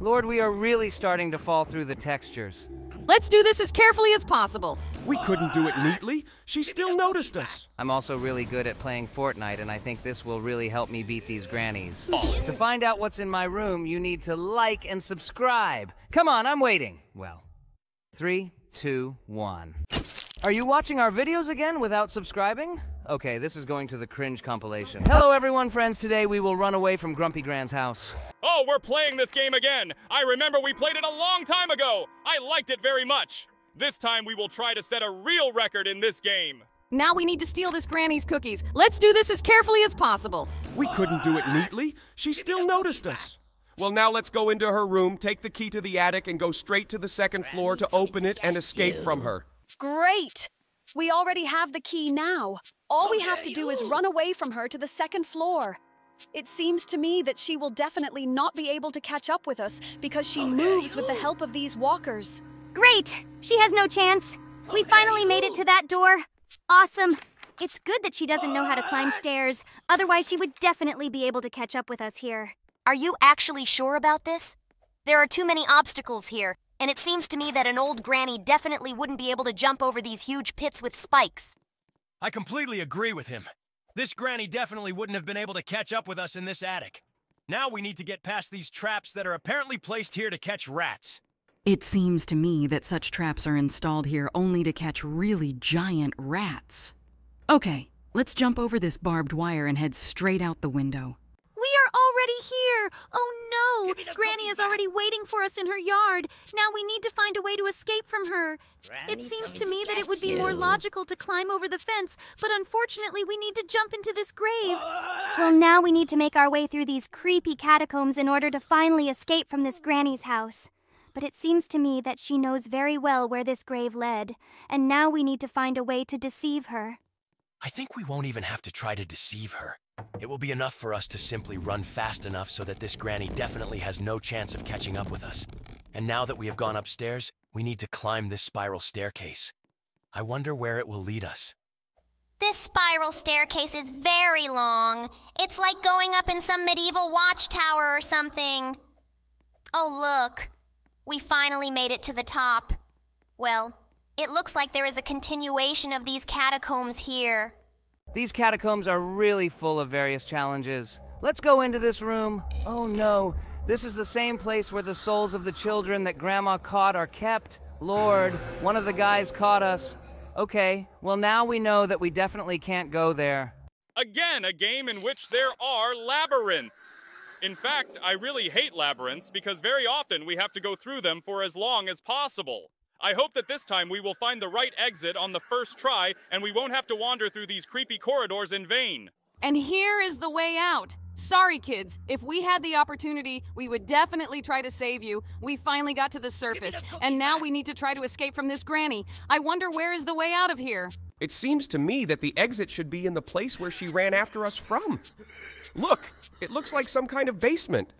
Lord, we are really starting to fall through the textures. Let's do this as carefully as possible. We couldn't do it neatly. She still noticed us. I'm also really good at playing Fortnite, and I think this will really help me beat these grannies. to find out what's in my room, you need to like and subscribe. Come on, I'm waiting. Well, three, two, one. Are you watching our videos again without subscribing? Okay, this is going to the cringe compilation. Hello, everyone, friends. Today we will run away from Grumpy Gran's house. Oh, we're playing this game again! I remember we played it a long time ago! I liked it very much! This time we will try to set a real record in this game! Now we need to steal this granny's cookies. Let's do this as carefully as possible. We couldn't do it neatly. She still noticed us. Well, now let's go into her room, take the key to the attic, and go straight to the second floor to open it and escape from her. Great! We already have the key now. All we have to do is run away from her to the second floor. It seems to me that she will definitely not be able to catch up with us because she moves with the help of these walkers. Great! She has no chance. We finally made it to that door. Awesome. It's good that she doesn't know how to climb stairs. Otherwise, she would definitely be able to catch up with us here. Are you actually sure about this? There are too many obstacles here, and it seems to me that an old granny definitely wouldn't be able to jump over these huge pits with spikes. I completely agree with him. This granny definitely wouldn't have been able to catch up with us in this attic. Now we need to get past these traps that are apparently placed here to catch rats. It seems to me that such traps are installed here only to catch really giant rats. Okay, let's jump over this barbed wire and head straight out the window. We are already here! Oh no! Granny is already waiting for us in her yard. Now we need to find a way to escape from her. it seems to me that it would be more logical to climb over the fence, but unfortunately we need to jump into this grave. Well, now we need to make our way through these creepy catacombs in order to finally escape from this Granny's house. But it seems to me that she knows very well where this grave led, and now we need to find a way to deceive her. I think we won't even have to try to deceive her. It will be enough for us to simply run fast enough so that this granny definitely has no chance of catching up with us. And now that we have gone upstairs, we need to climb this spiral staircase. I wonder where it will lead us. This spiral staircase is very long. It's like going up in some medieval watchtower or something. Oh, look. We finally made it to the top. Well, it looks like there is a continuation of these catacombs here. These catacombs are really full of various challenges. Let's go into this room. Oh no, this is the same place where the souls of the children that Grandma caught are kept. Lord, one of the guys caught us. Okay, well now we know that we definitely can't go there. Again, a game in which there are labyrinths. In fact, I really hate labyrinths because very often we have to go through them for as long as possible. I hope that this time we will find the right exit on the first try and we won't have to wander through these creepy corridors in vain. And here is the way out. Sorry, kids. If we had the opportunity, we would definitely try to save you. We finally got to the surface, and now we need to try to escape from this granny. I wonder where is the way out of here? It seems to me that the exit should be in the place where she ran after us from. Look, it looks like some kind of basement.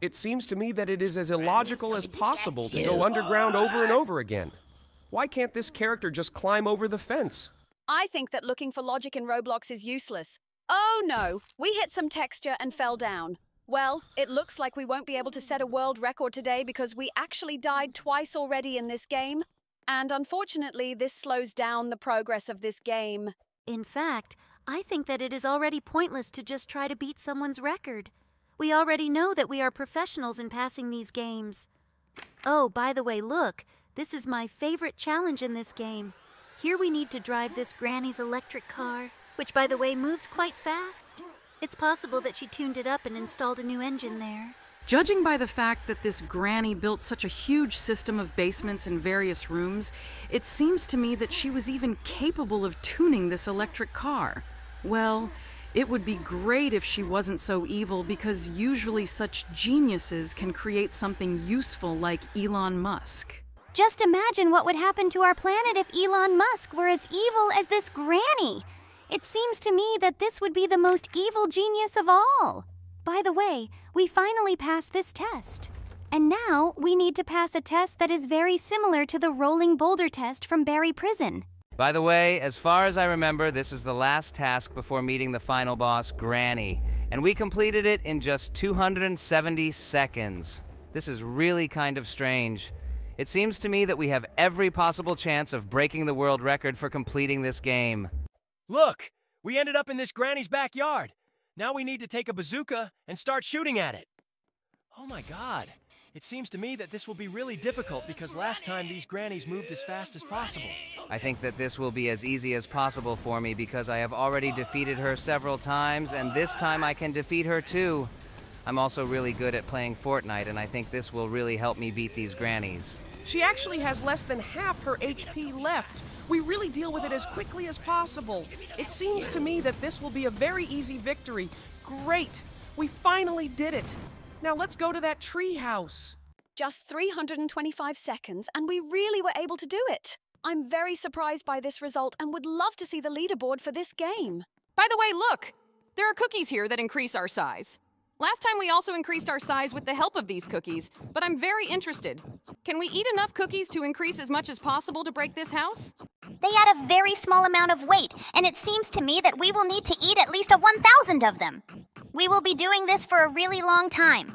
It seems to me that it is as illogical as possible to go underground over and over again. Why can't this character just climb over the fence? I think that looking for logic in Roblox is useless. Oh no, we hit some texture and fell down. Well, it looks like we won't be able to set a world record today because we actually died twice already in this game. And unfortunately, this slows down the progress of this game. In fact, I think that it is already pointless to just try to beat someone's record. We already know that we are professionals in passing these games. Oh, by the way, look, this is my favorite challenge in this game. Here we need to drive this Granny's electric car, which, by the way, moves quite fast. It's possible that she tuned it up and installed a new engine there. Judging by the fact that this granny built such a huge system of basements and various rooms, it seems to me that she was even capable of tuning this electric car. Well, it would be great if she wasn't so evil because usually such geniuses can create something useful like Elon Musk. Just imagine what would happen to our planet if Elon Musk were as evil as this granny. It seems to me that this would be the most evil genius of all. By the way, we finally passed this test. And now we need to pass a test that is very similar to the rolling boulder test from Barry Prison. By the way, as far as I remember, this is the last task before meeting the final boss, Granny, and we completed it in just 270 seconds. This is really kind of strange. It seems to me that we have every possible chance of breaking the world record for completing this game. Look! We ended up in this granny's backyard. Now we need to take a bazooka and start shooting at it. Oh my god. It seems to me that this will be really difficult because last time these grannies moved as fast as possible. I think that this will be as easy as possible for me because I have already defeated her several times, and this time I can defeat her too. I'm also really good at playing Fortnite, and I think this will really help me beat these grannies. She actually has less than half her HP left. We really deal with it as quickly as possible. It seems to me that this will be a very easy victory. Great! We finally did it. Now let's go to that tree house. Just 325 seconds, and we really were able to do it. I'm very surprised by this result and would love to see the leaderboard for this game. By the way, look! There are cookies here that increase our size. Last time we also increased our size with the help of these cookies, but I'm very interested. Can we eat enough cookies to increase as much as possible to break this house? They add a very small amount of weight, and it seems to me that we will need to eat at least a 1,000 of them. We will be doing this for a really long time.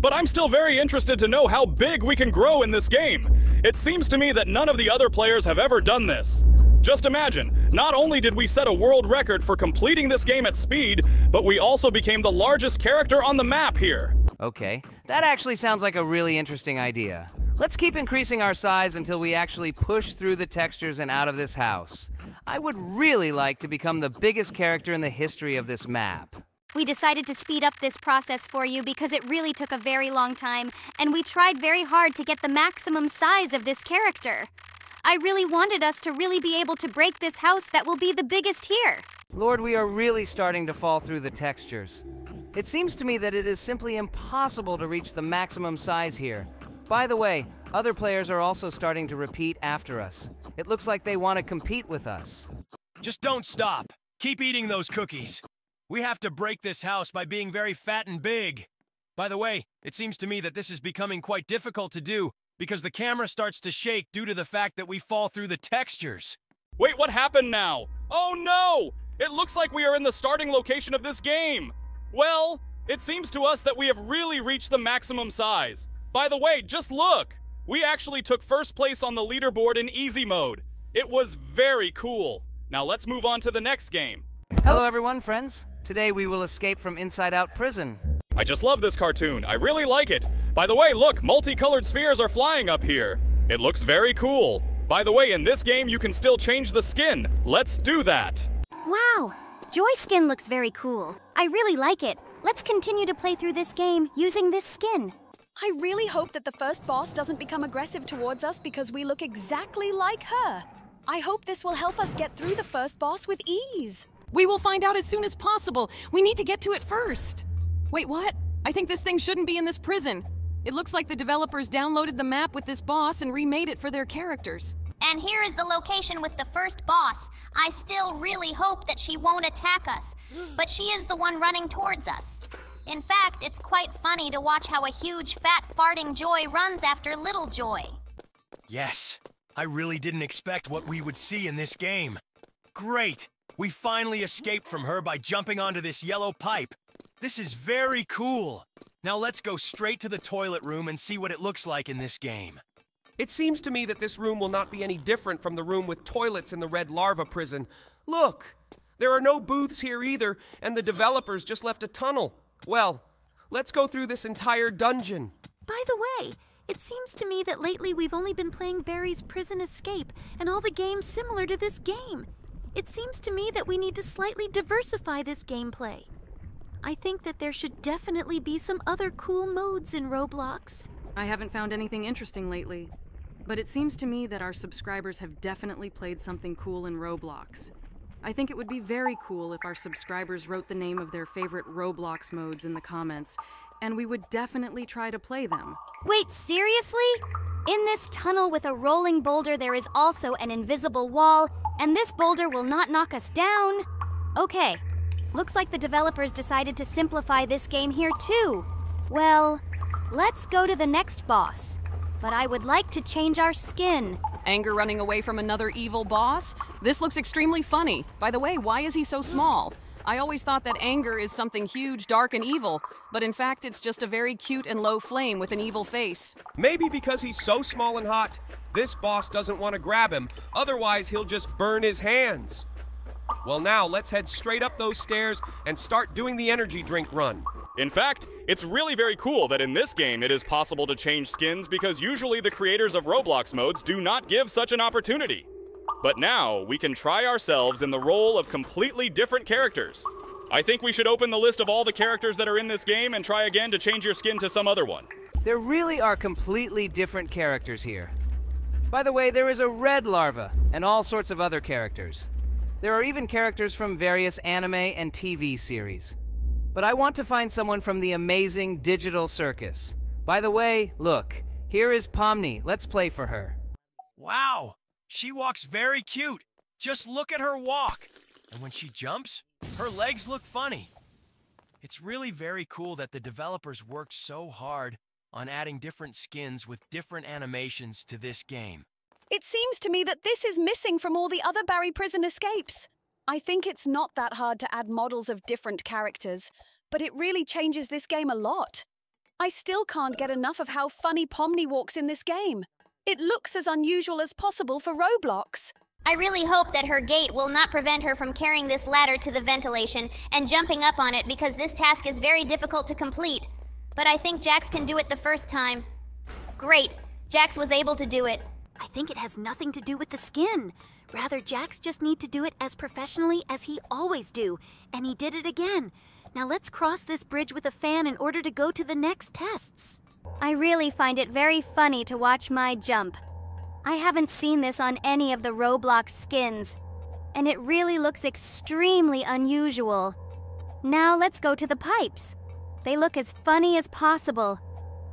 But I'm still very interested to know how big we can grow in this game. It seems to me that none of the other players have ever done this. Just imagine, not only did we set a world record for completing this game at speed, but we also became the largest character on the map here. Okay, that actually sounds like a really interesting idea. Let's keep increasing our size until we actually push through the textures and out of this house. I would really like to become the biggest character in the history of this map. We decided to speed up this process for you because it really took a very long time, and we tried very hard to get the maximum size of this character. I really wanted us to really be able to break this house that will be the biggest here. Lord, we are really starting to fall through the textures. It seems to me that it is simply impossible to reach the maximum size here. By the way, other players are also starting to repeat after us. It looks like they want to compete with us. Just don't stop. Keep eating those cookies. We have to break this house by being very fat and big. By the way, it seems to me that this is becoming quite difficult to do because the camera starts to shake due to the fact that we fall through the textures. Wait, what happened now? Oh no! It looks like we are in the starting location of this game. Well, it seems to us that we have really reached the maximum size. By the way, just look! We actually took first place on the leaderboard in easy mode. It was very cool. Now let's move on to the next game. Hello, everyone, friends. Today we will escape from Inside Out Prison. I just love this cartoon. I really like it. By the way, look, multicolored spheres are flying up here. It looks very cool. By the way, in this game, you can still change the skin. Let's do that. Wow! Joy skin looks very cool. I really like it. Let's continue to play through this game using this skin. I really hope that the first boss doesn't become aggressive towards us because we look exactly like her. I hope this will help us get through the first boss with ease. We will find out as soon as possible. We need to get to it first. Wait, what? I think this thing shouldn't be in this prison. It looks like the developers downloaded the map with this boss and remade it for their characters. And here is the location with the first boss. I still really hope that she won't attack us, but she is the one running towards us. In fact, it's quite funny to watch how a huge, fat, farting Joy runs after little Joy. Yes, I really didn't expect what we would see in this game. Great! We finally escaped from her by jumping onto this yellow pipe. This is very cool. Now let's go straight to the toilet room and see what it looks like in this game. It seems to me that this room will not be any different from the room with toilets in the red larva prison. Look! There are no booths here either, and the developers just left a tunnel. Well, let's go through this entire dungeon. By the way, it seems to me that lately we've only been playing Barry's Prison Escape and all the games similar to this game. It seems to me that we need to slightly diversify this gameplay. I think that there should definitely be some other cool modes in Roblox. I haven't found anything interesting lately, but it seems to me that our subscribers have definitely played something cool in Roblox. I think it would be very cool if our subscribers wrote the name of their favorite Roblox modes in the comments, and we would definitely try to play them. Wait, seriously? In this tunnel with a rolling boulder, there is also an invisible wall, and this boulder will not knock us down. Okay, looks like the developers decided to simplify this game here too. Well, let's go to the next boss. But I would like to change our skin. Anger running away from another evil boss? This looks extremely funny. By the way, why is he so small? I always thought that anger is something huge, dark, and evil, but in fact, it's just a very cute and low flame with an evil face. Maybe because he's so small and hot, this boss doesn't want to grab him, otherwise, he'll just burn his hands. Well, now let's head straight up those stairs and start doing the energy drink run. In fact, it's really very cool that in this game it is possible to change skins because usually the creators of Roblox modes do not give such an opportunity. But now we can try ourselves in the role of completely different characters. I think we should open the list of all the characters that are in this game and try again to change your skin to some other one. There really are completely different characters here. By the way, there is a red larva and all sorts of other characters. There are even characters from various anime and TV series. But I want to find someone from the amazing Digital Circus. By the way, look, here is Pomni. Let's play for her. Wow, she walks very cute. Just look at her walk. And when she jumps, her legs look funny. It's really very cool that the developers worked so hard on adding different skins with different animations to this game. It seems to me that this is missing from all the other Barry Prison escapes. I think it's not that hard to add models of different characters, but it really changes this game a lot. I still can't get enough of how funny Pomni walks in this game. It looks as unusual as possible for Roblox. I really hope that her gait will not prevent her from carrying this ladder to the ventilation and jumping up on it because this task is very difficult to complete. But I think Jax can do it the first time. Great, Jax was able to do it. I think it has nothing to do with the skin. Rather, Jax just need to do it as professionally as he always do, and he did it again. Now let's cross this bridge with a fan in order to go to the next tests. I really find it very funny to watch my jump. I haven't seen this on any of the Roblox skins, and it really looks extremely unusual. Now let's go to the pipes. They look as funny as possible.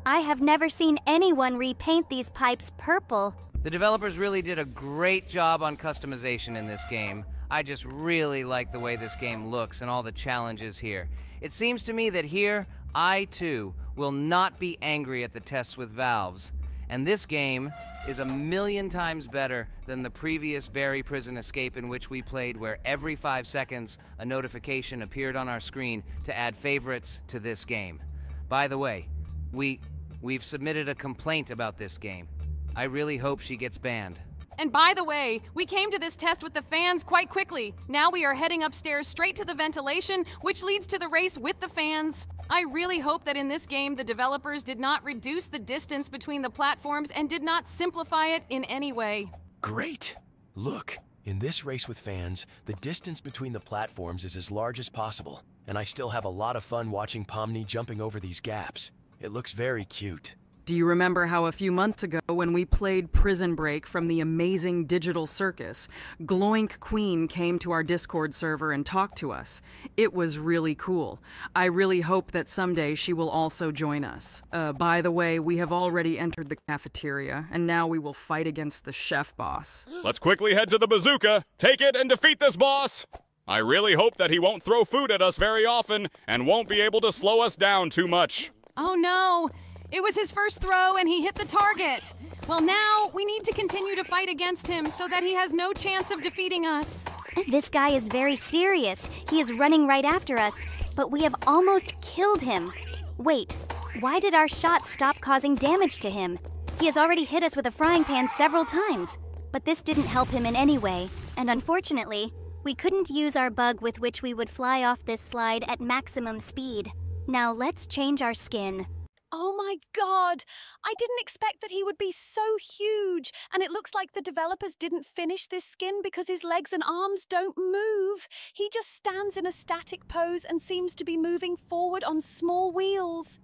I have never seen anyone repaint these pipes purple. The developers really did a great job on customization in this game. I just really like the way this game looks and all the challenges here. It seems to me that here, I too will not be angry at the tests with valves. And this game is a million times better than the previous Barry Prison Escape in which we played, where every five seconds a notification appeared on our screen to add favorites to this game. By the way, we we've submitted a complaint about this game. I really hope she gets banned. And by the way, we came to this test with the fans quite quickly. Now we are heading upstairs straight to the ventilation, which leads to the race with the fans. I really hope that in this game the developers did not reduce the distance between the platforms and did not simplify it in any way. Great! Look, in this race with fans, the distance between the platforms is as large as possible, and I still have a lot of fun watching Pomni jumping over these gaps. It looks very cute. Do you remember how a few months ago, when we played Prison Break from the amazing Digital Circus, Gloink Queen came to our Discord server and talked to us? It was really cool. I really hope that someday she will also join us. Uh, by the way, we have already entered the cafeteria, and now we will fight against the chef boss. Let's quickly head to the bazooka, take it, and defeat this boss! I really hope that he won't throw food at us very often and won't be able to slow us down too much. Oh no! It was his first throw and he hit the target. Well, now we need to continue to fight against him so that he has no chance of defeating us. This guy is very serious. He is running right after us, but we have almost killed him. Wait, why did our shots stop causing damage to him? He has already hit us with a frying pan several times, but this didn't help him in any way, and unfortunately, we couldn't use our bug with which we would fly off this slide at maximum speed. Now let's change our skin. Oh my god! I didn't expect that he would be so huge, and it looks like the developers didn't finish this skin because his legs and arms don't move. He just stands in a static pose and seems to be moving forward on small wheels.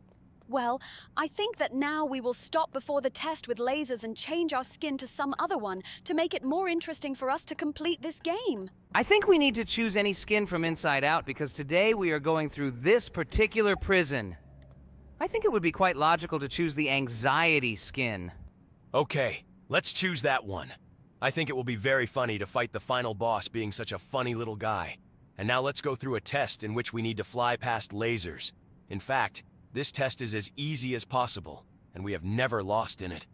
Well, I think that now we will stop before the test with lasers and change our skin to some other one to make it more interesting for us to complete this game. I think we need to choose any skin from inside out because today we are going through this particular prison. I think it would be quite logical to choose the anxiety skin. Okay, let's choose that one. I think it will be very funny to fight the final boss being such a funny little guy. And now let's go through a test in which we need to fly past lasers. In fact, this test is as easy as possible, and we have never lost in it.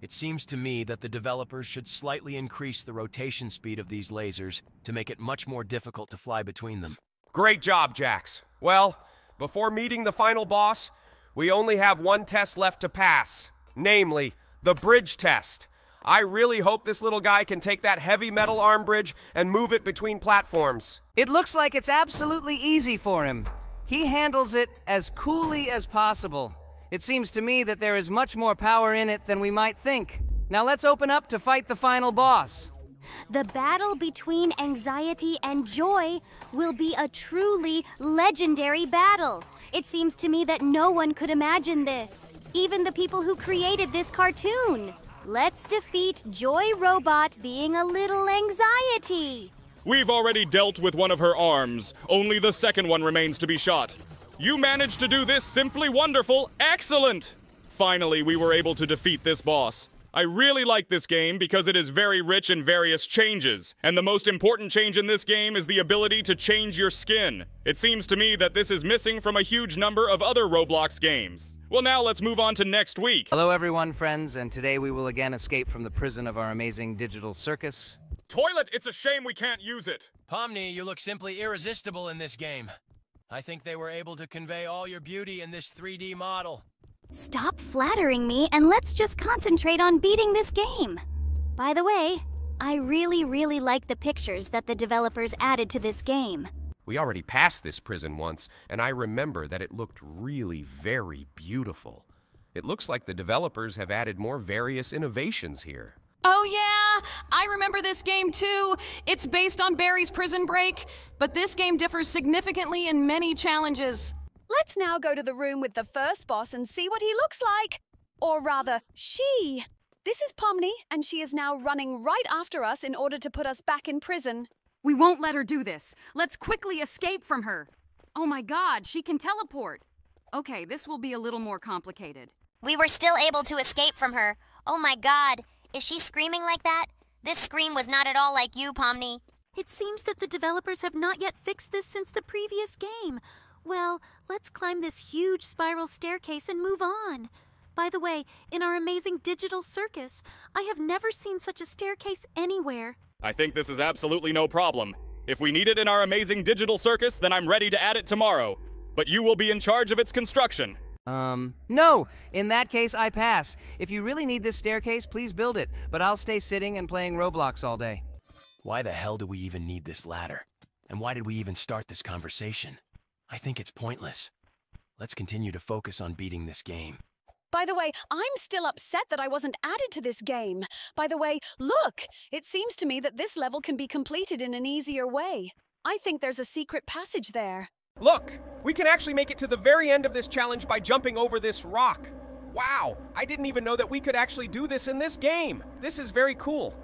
It seems to me that the developers should slightly increase the rotation speed of these lasers to make it much more difficult to fly between them. Great job, Jax. Well, before meeting the final boss, we only have one test left to pass, namely, the bridge test. I really hope this little guy can take that heavy metal arm bridge and move it between platforms. It looks like it's absolutely easy for him. He handles it as coolly as possible. It seems to me that there is much more power in it than we might think. Now let's open up to fight the final boss. The battle between anxiety and joy will be a truly legendary battle. It seems to me that no one could imagine this, even the people who created this cartoon. Let's defeat Joy Robot being a little anxiety. We've already dealt with one of her arms. Only the second one remains to be shot. You managed to do this simply wonderful. Excellent! Finally, we were able to defeat this boss. I really like this game because it is very rich in various changes, and the most important change in this game is the ability to change your skin. It seems to me that this is missing from a huge number of other Roblox games. Well, now let's move on to next week. Hello, everyone, friends, and today we will again escape from the prison of our amazing digital circus. Toilet, it's a shame we can't use it. Pomni, you look simply irresistible in this game. I think they were able to convey all your beauty in this 3D model. Stop flattering me and let's just concentrate on beating this game. By the way, I really, really like the pictures that the developers added to this game. We already passed this prison once, and I remember that it looked really very beautiful. It looks like the developers have added more various innovations here. Oh, yeah, I remember this game too. It's based on Barry's Prison Break, but this game differs significantly in many challenges. Let's now go to the room with the first boss and see what he looks like. Or rather, she. This is Pomni, and she is now running right after us in order to put us back in prison. We won't let her do this. Let's quickly escape from her. Oh my god, she can teleport. Okay, this will be a little more complicated. We were still able to escape from her. Oh my god, is she screaming like that? This scream was not at all like you, Pomni. It seems that the developers have not yet fixed this since the previous game. Well, let's climb this huge spiral staircase and move on. By the way, in our amazing digital circus, I have never seen such a staircase anywhere. I think this is absolutely no problem. If we need it in our amazing digital circus, then I'm ready to add it tomorrow. But you will be in charge of its construction. Um, no! In that case, I pass. If you really need this staircase, please build it, but I'll stay sitting and playing Roblox all day. Why the hell do we even need this ladder? And why did we even start this conversation? I think it's pointless. Let's continue to focus on beating this game. By the way, I'm still upset that I wasn't added to this game. By the way, look! It seems to me that this level can be completed in an easier way. I think there's a secret passage there. Look! We can actually make it to the very end of this challenge by jumping over this rock. Wow! I didn't even know that we could actually do this in this game. This is very cool.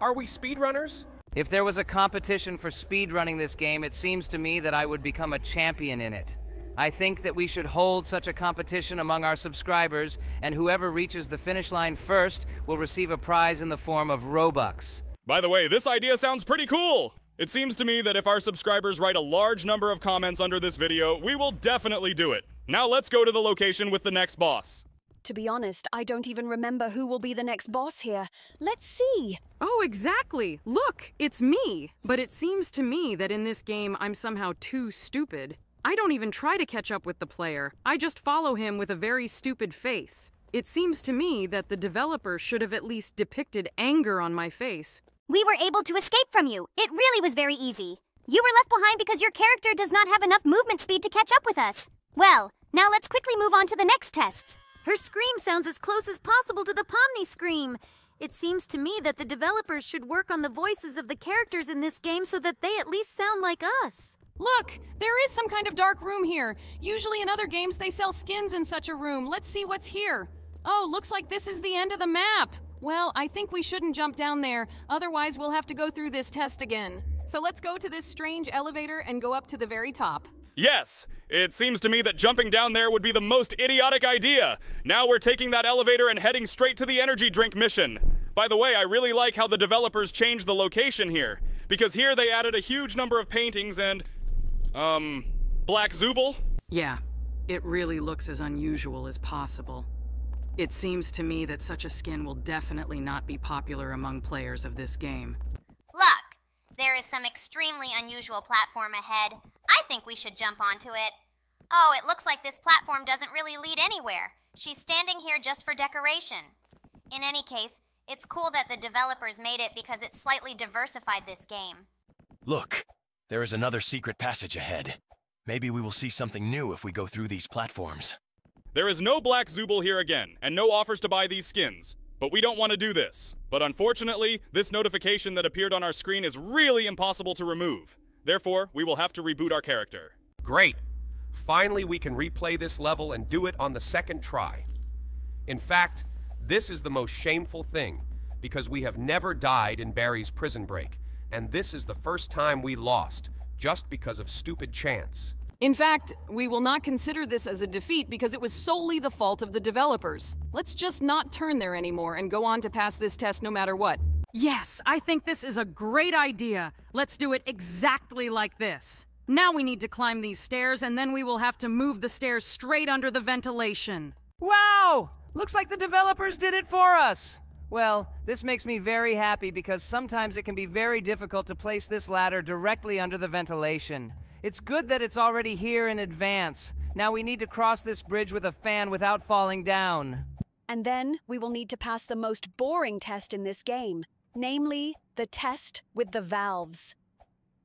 Are we speedrunners? If there was a competition for speedrunning this game, it seems to me that I would become a champion in it. I think that we should hold such a competition among our subscribers, and whoever reaches the finish line first will receive a prize in the form of Robux. By the way, this idea sounds pretty cool. It seems to me that if our subscribers write a large number of comments under this video, we will definitely do it. Now let's go to the location with the next boss. To be honest, I don't even remember who will be the next boss here. Let's see. Oh, exactly. Look, it's me. But it seems to me that in this game, I'm somehow too stupid. I don't even try to catch up with the player. I just follow him with a very stupid face. It seems to me that the developer should have at least depicted anger on my face. We were able to escape from you. It really was very easy. You were left behind because your character does not have enough movement speed to catch up with us. Well, now let's quickly move on to the next tests. Her scream sounds as close as possible to the Pomni scream. It seems to me that the developers should work on the voices of the characters in this game so that they at least sound like us. Look, there is some kind of dark room here. Usually in other games they sell skins in such a room. Let's see what's here. Oh, looks like this is the end of the map. Well, I think we shouldn't jump down there, otherwise we'll have to go through this test again. So let's go to this strange elevator and go up to the very top. Yes! It seems to me that jumping down there would be the most idiotic idea. Now we're taking that elevator and heading straight to the energy drink mission. By the way, I really like how the developers changed the location here. Because here they added a huge number of paintings and. um. Black Zooble? Yeah, it really looks as unusual as possible. It seems to me that such a skin will definitely not be popular among players of this game. Look, there is some extremely unusual platform ahead. I think we should jump onto it. Oh, it looks like this platform doesn't really lead anywhere. She's standing here just for decoration. In any case, it's cool that the developers made it because it slightly diversified this game. Look, there is another secret passage ahead. Maybe we will see something new if we go through these platforms. There is no Black Zooble here again, and no offers to buy these skins. But we don't want to do this. But unfortunately, this notification that appeared on our screen is really impossible to remove. Therefore, we will have to reboot our character. Great. Finally, we can replay this level and do it on the second try. In fact, this is the most shameful thing, because we have never died in Barry's prison break, and this is the first time we lost, just because of stupid chance. In fact, we will not consider this as a defeat because it was solely the fault of the developers. Let's just not turn there anymore and go on to pass this test no matter what. Yes, I think this is a great idea. Let's do it exactly like this. Now we need to climb these stairs, and then we will have to move the stairs straight under the ventilation. Wow! Looks like the developers did it for us! Well, this makes me very happy because sometimes it can be very difficult to place this ladder directly under the ventilation. It's good that it's already here in advance. Now we need to cross this bridge with a fan without falling down. And then we will need to pass the most boring test in this game, namely, the test with the valves.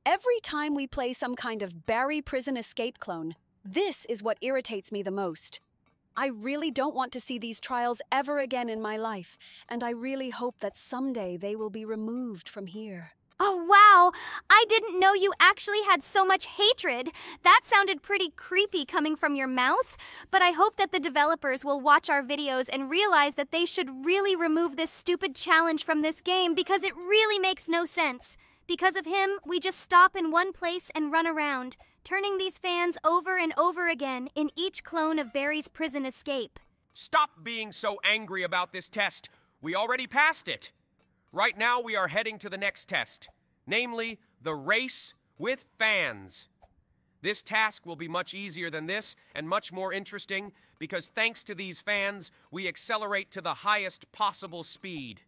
Every time we play some kind of Barry prison escape clone, this is what irritates me the most. I really don't want to see these trials ever again in my life, and I really hope that someday they will be removed from here. Oh, wow! I didn't know you actually had so much hatred. That sounded pretty creepy coming from your mouth. But I hope that the developers will watch our videos and realize that they should really remove this stupid challenge from this game because it really makes no sense. Because of him, we just stop in one place and run around, turning these fans over and over again in each clone of Barry's prison escape. Stop being so angry about this test. We already passed it. Right now, we are heading to the next test, namely, the race with fans. This task will be much easier than this and much more interesting because thanks to these fans, we accelerate to the highest possible speed.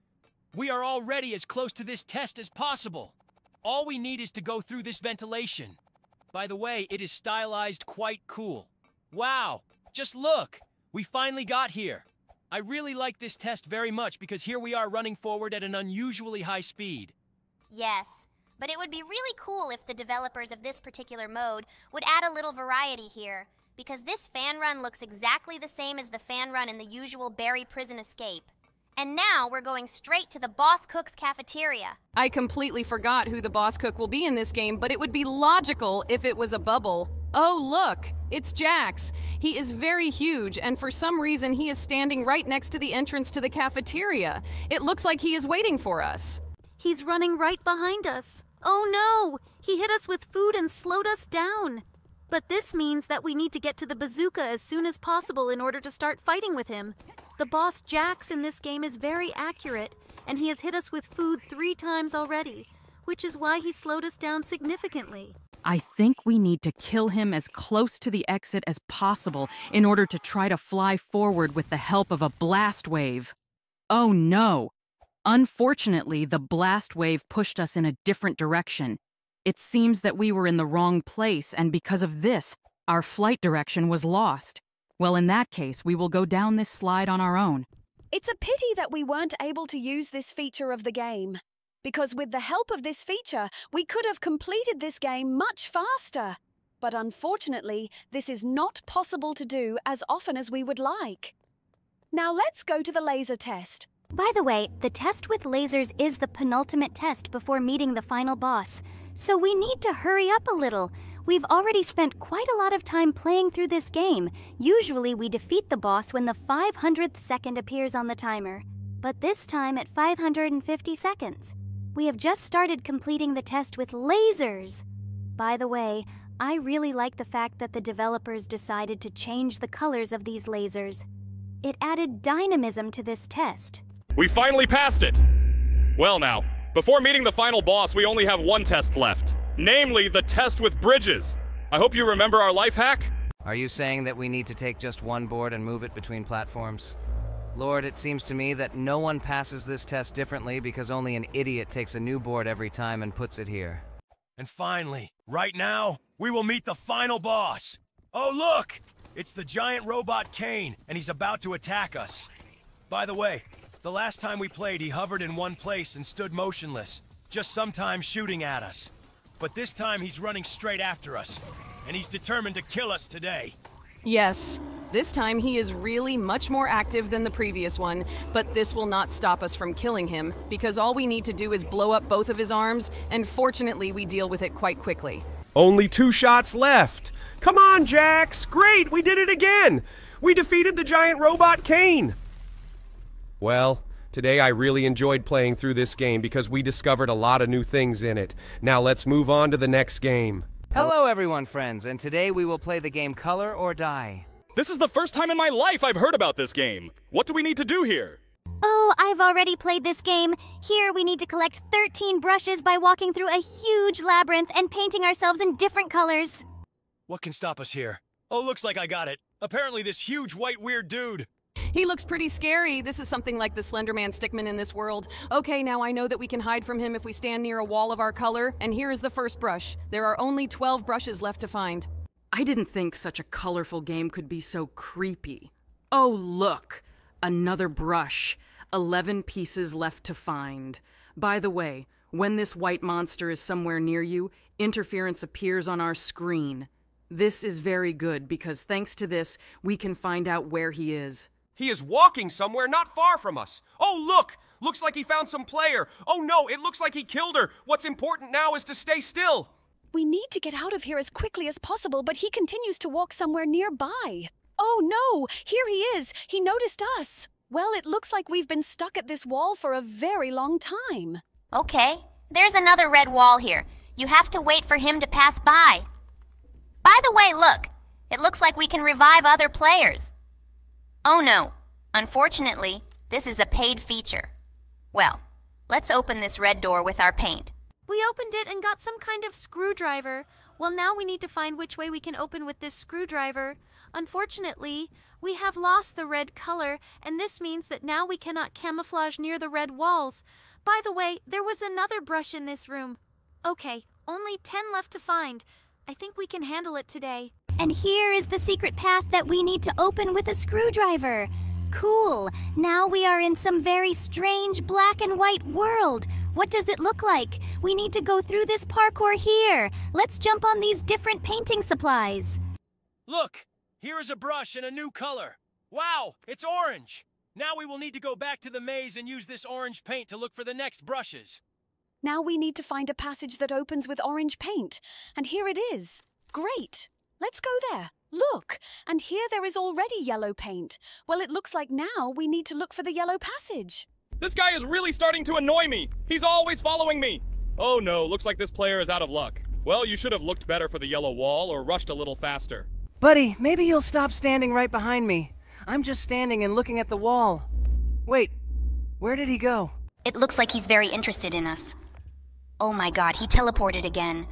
We are already as close to this test as possible. All we need is to go through this ventilation. By the way, it is stylized quite cool. Wow, just look! We finally got here. I really like this test very much because here we are running forward at an unusually high speed. Yes, but it would be really cool if the developers of this particular mode would add a little variety here, because this fan run looks exactly the same as the fan run in the usual Barry prison escape. And now we're going straight to the Boss Cook's cafeteria. I completely forgot who the boss cook will be in this game, but it would be logical if it was a bubble. Oh, look, it's Jax. He is very huge, and for some reason, he is standing right next to the entrance to the cafeteria. It looks like he is waiting for us. He's running right behind us. Oh no! He hit us with food and slowed us down. But this means that we need to get to the bazooka as soon as possible in order to start fighting with him. The boss Jax in this game is very accurate, and he has hit us with food three times already, which is why he slowed us down significantly. I think we need to kill him as close to the exit as possible in order to try to fly forward with the help of a blast wave. Oh no! Unfortunately, the blast wave pushed us in a different direction. It seems that we were in the wrong place, and because of this, our flight direction was lost. Well, in that case, we will go down this slide on our own. It's a pity that we weren't able to use this feature of the game. Because with the help of this feature, we could have completed this game much faster. But unfortunately, this is not possible to do as often as we would like. Now let's go to the laser test. By the way, the test with lasers is the penultimate test before meeting the final boss, so we need to hurry up a little. We've already spent quite a lot of time playing through this game. Usually we defeat the boss when the 500th second appears on the timer, but this time at 550 seconds. We have just started completing the test with lasers. By the way, I really like the fact that the developers decided to change the colors of these lasers. It added dynamism to this test. We finally passed it! Well, now, before meeting the final boss, we only have one test left namely the test with bridges. I hope you remember our life hack. Are you saying that we need to take just one board and move it between platforms? Lord, it seems to me that no one passes this test differently because only an idiot takes a new board every time and puts it here. And finally, right now, we will meet the final boss. Oh, look! It's the giant robot Caine, and he's about to attack us. By the way, the last time we played, he hovered in one place and stood motionless, just sometimes shooting at us. But this time, he's running straight after us, and he's determined to kill us today. Yes. This time he is really much more active than the previous one, but this will not stop us from killing him, because all we need to do is blow up both of his arms, and fortunately we deal with it quite quickly. Only two shots left. Come on, Jax! Great, we did it again! We defeated the giant robot Caine! Well, today I really enjoyed playing through this game because we discovered a lot of new things in it. Now let's move on to the next game. Hello, everyone, friends, and today we will play the game Color or Die. This is the first time in my life I've heard about this game. What do we need to do here? Oh, I've already played this game. Here we need to collect 13 brushes by walking through a huge labyrinth and painting ourselves in different colors. What can stop us here? Oh, looks like I got it. Apparently, this huge white weird dude. He looks pretty scary. This is something like the Slenderman stickman in this world. Okay, now I know that we can hide from him if we stand near a wall of our color, and here is the first brush. There are only 12 brushes left to find. I didn't think such a colorful game could be so creepy. Oh, look! Another brush. 11 pieces left to find. By the way, when this white monster is somewhere near you, interference appears on our screen. This is very good because thanks to this, we can find out where he is. He is walking somewhere not far from us. Oh, look! Looks like he found some player. Oh no, it looks like he killed her. What's important now is to stay still. We need to get out of here as quickly as possible, but he continues to walk somewhere nearby. Oh no! Here he is! He noticed us! Well, it looks like we've been stuck at this wall for a very long time. Okay, there's another red wall here. You have to wait for him to pass by. By the way, look. It looks like we can revive other players. Oh no. Unfortunately, this is a paid feature. Well, let's open this red door with our paint. We opened it and got some kind of screwdriver. Well, now we need to find which way we can open with this screwdriver. Unfortunately, we have lost the red color, and this means that now we cannot camouflage near the red walls. By the way, there was another brush in this room. Okay, only 10 left to find. I think we can handle it today. And here is the secret path that we need to open with a screwdriver. Cool. Now we are in some very strange black and white world. What does it look like? We need to go through this parkour here. Let's jump on these different painting supplies. Look! Here is a brush in a new color. Wow, it's orange! Now we will need to go back to the maze and use this orange paint to look for the next brushes. Now we need to find a passage that opens with orange paint. And here it is. Great. Let's go there. Look, and here there is already yellow paint. Well, it looks like now we need to look for the yellow passage. This guy is really starting to annoy me. He's always following me. Oh no, looks like this player is out of luck. Well, you should have looked better for the yellow wall or rushed a little faster. Buddy, maybe you'll stop standing right behind me. I'm just standing and looking at the wall. Wait, where did he go? It looks like he's very interested in us. Oh my god, he teleported again.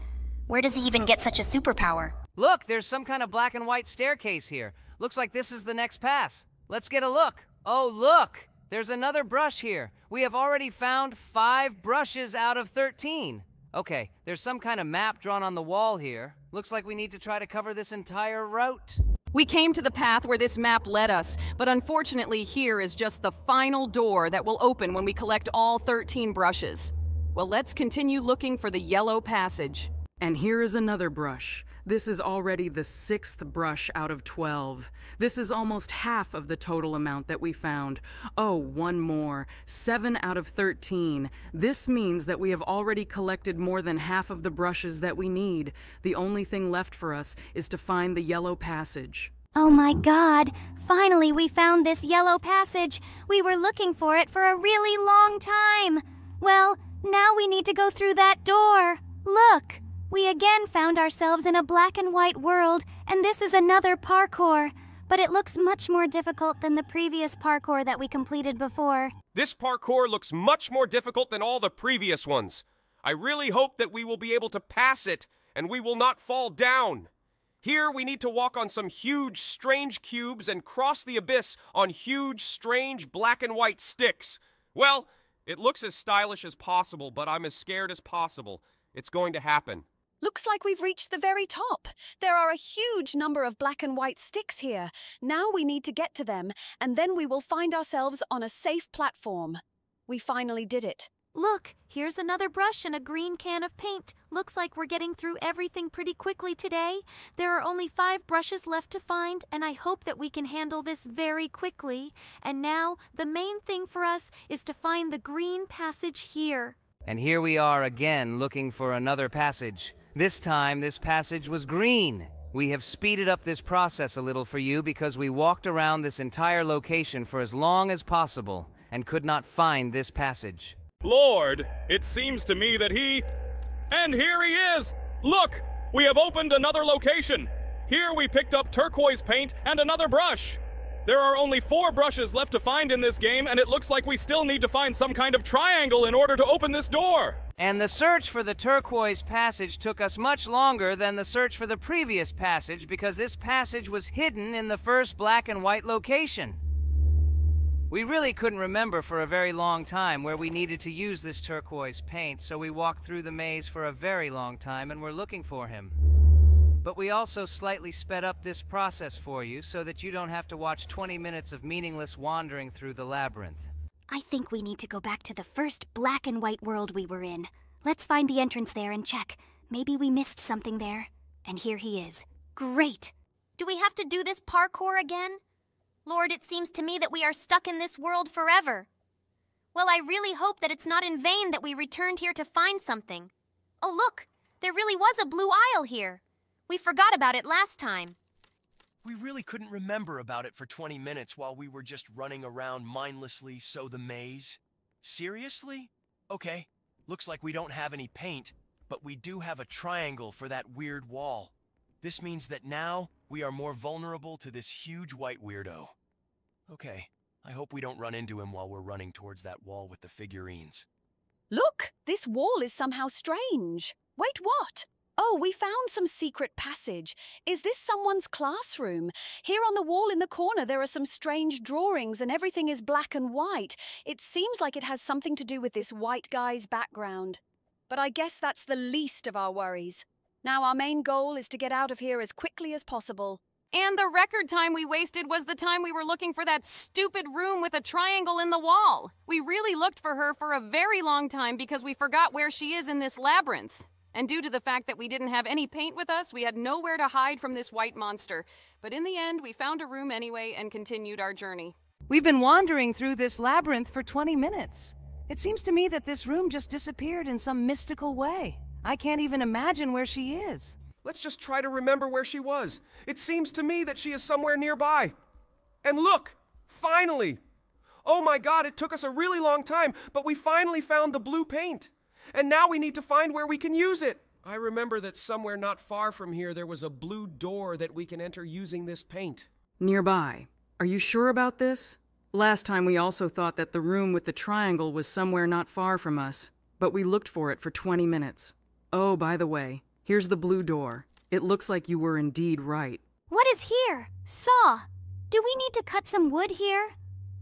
Where does he even get such a superpower? Look, there's some kind of black and white staircase here. Looks like this is the next pass. Let's get a look. Oh, look! There's another brush here. We have already found five brushes out of 13. Okay, there's some kind of map drawn on the wall here. Looks like we need to try to cover this entire route. We came to the path where this map led us, but unfortunately, here is just the final door that will open when we collect all 13 brushes. Well, let's continue looking for the yellow passage. And here is another brush. This is already the sixth brush out of 12. This is almost half of the total amount that we found. Oh, one more. Seven out of 13. This means that we have already collected more than half of the brushes that we need. The only thing left for us is to find the yellow passage. Oh my god! Finally, we found this yellow passage. We were looking for it for a really long time. Well, now we need to go through that door. Look! We again found ourselves in a black and white world, and this is another parkour. But it looks much more difficult than the previous parkour that we completed before. This parkour looks much more difficult than all the previous ones. I really hope that we will be able to pass it and we will not fall down. Here we need to walk on some huge, strange cubes and cross the abyss on huge, strange black and white sticks. Well, it looks as stylish as possible, but I'm as scared as possible. It's going to happen. Looks like we've reached the very top. There are a huge number of black and white sticks here. Now we need to get to them, and then we will find ourselves on a safe platform. We finally did it. Look, here's another brush and a green can of paint. Looks like we're getting through everything pretty quickly today. There are only five brushes left to find, and I hope that we can handle this very quickly. And now, the main thing for us is to find the green passage here. And here we are again looking for another passage. This time, this passage was green. We have speeded up this process a little for you because we walked around this entire location for as long as possible and could not find this passage. Lord, it seems to me that he. And here he is! Look! We have opened another location! Here we picked up turquoise paint and another brush! There are only four brushes left to find in this game, and it looks like we still need to find some kind of triangle in order to open this door! And the search for the turquoise passage took us much longer than the search for the previous passage because this passage was hidden in the first black and white location. We really couldn't remember for a very long time where we needed to use this turquoise paint, so we walked through the maze for a very long time and were looking for him. But we also slightly sped up this process for you so that you don't have to watch 20 minutes of meaningless wandering through the labyrinth. I think we need to go back to the first black and white world we were in. Let's find the entrance there and check. Maybe we missed something there. And here he is. Great! Do we have to do this parkour again? Lord, it seems to me that we are stuck in this world forever. Well, I really hope that it's not in vain that we returned here to find something. Oh, look! There really was a blue aisle here. We forgot about it last time. We really couldn't remember about it for 20 minutes while we were just running around mindlessly so the maze. Seriously? Okay, looks like we don't have any paint, but we do have a triangle for that weird wall. This means that now we are more vulnerable to this huge white weirdo. Okay, I hope we don't run into him while we're running towards that wall with the figurines. Look, this wall is somehow strange. Wait, what? Oh, we found some secret passage. Is this someone's classroom? Here on the wall in the corner, there are some strange drawings, and everything is black and white. It seems like it has something to do with this white guy's background. But I guess that's the least of our worries. Now, our main goal is to get out of here as quickly as possible. And the record time we wasted was the time we were looking for that stupid room with a triangle in the wall. We really looked for her for a very long time because we forgot where she is in this labyrinth. And due to the fact that we didn't have any paint with us, we had nowhere to hide from this white monster. But in the end, we found a room anyway and continued our journey. We've been wandering through this labyrinth for 20 minutes. It seems to me that this room just disappeared in some mystical way. I can't even imagine where she is. Let's just try to remember where she was. It seems to me that she is somewhere nearby. And look! Finally! Oh my god, it took us a really long time, but we finally found the blue paint. And now we need to find where we can use it. I remember that somewhere not far from here there was a blue door that we can enter using this paint. Nearby. Are you sure about this? Last time we also thought that the room with the triangle was somewhere not far from us, but we looked for it for 20 minutes. Oh, by the way, here's the blue door. It looks like you were indeed right. What is here? Saw. Do we need to cut some wood here?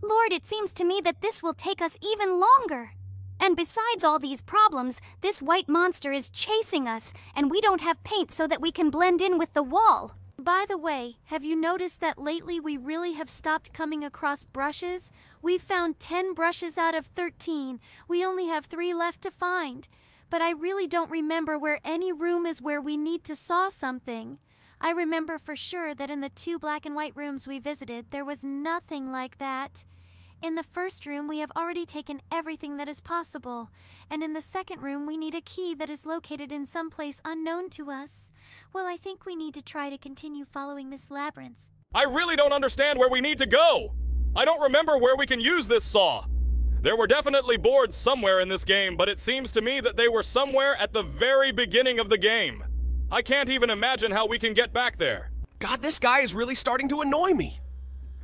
Lord, it seems to me that this will take us even longer. And besides all these problems, this white monster is chasing us, and we don't have paint so that we can blend in with the wall. By the way, have you noticed that lately we really have stopped coming across brushes? We've found 10 brushes out of 13. We only have three left to find. But I really don't remember where any room is where we need to saw something. I remember for sure that in the two black and white rooms we visited, there was nothing like that. In the first room, we have already taken everything that is possible, and in the second room, we need a key that is located in some place unknown to us. Well, I think we need to try to continue following this labyrinth. I really don't understand where we need to go. I don't remember where we can use this saw. There were definitely boards somewhere in this game, but it seems to me that they were somewhere at the very beginning of the game. I can't even imagine how we can get back there. God, this guy is really starting to annoy me.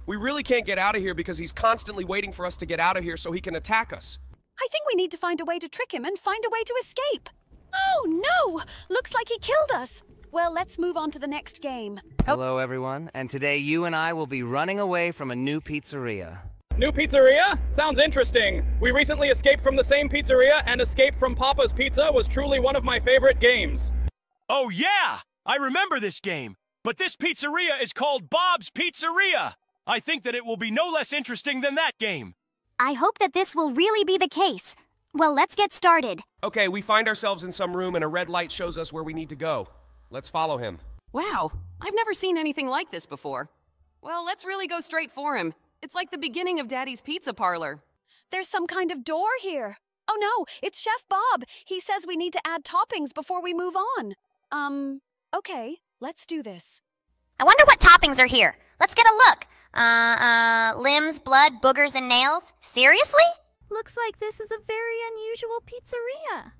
We really can't get out of here because he's constantly waiting for us to get out of here so he can attack us. I think we need to find a way to trick him and find a way to escape. Oh, no! Looks like he killed us. Well, let's move on to the next game. Oh. Hello, everyone, and today you and I will be running away from a new pizzeria. New pizzeria? Sounds interesting. We recently escaped from the same pizzeria, and Escape from Papa's Pizza was truly one of my favorite games. Oh, yeah! I remember this game. But this pizzeria is called Bob's Pizzeria. I think that it will be no less interesting than that game. I hope that this will really be the case. Well, let's get started. Okay, we find ourselves in some room and a red light shows us where we need to go. Let's follow him. Wow, I've never seen anything like this before. Well, let's really go straight for him. It's like the beginning of Daddy's Pizza Parlor. There's some kind of door here. Oh no, it's Chef Bob. He says we need to add toppings before we move on. Um, okay, let's do this. I wonder what toppings are here. Let's get a look. Uh, uh, limbs, blood, boogers, and nails? Seriously? Looks like this is a very unusual pizzeria.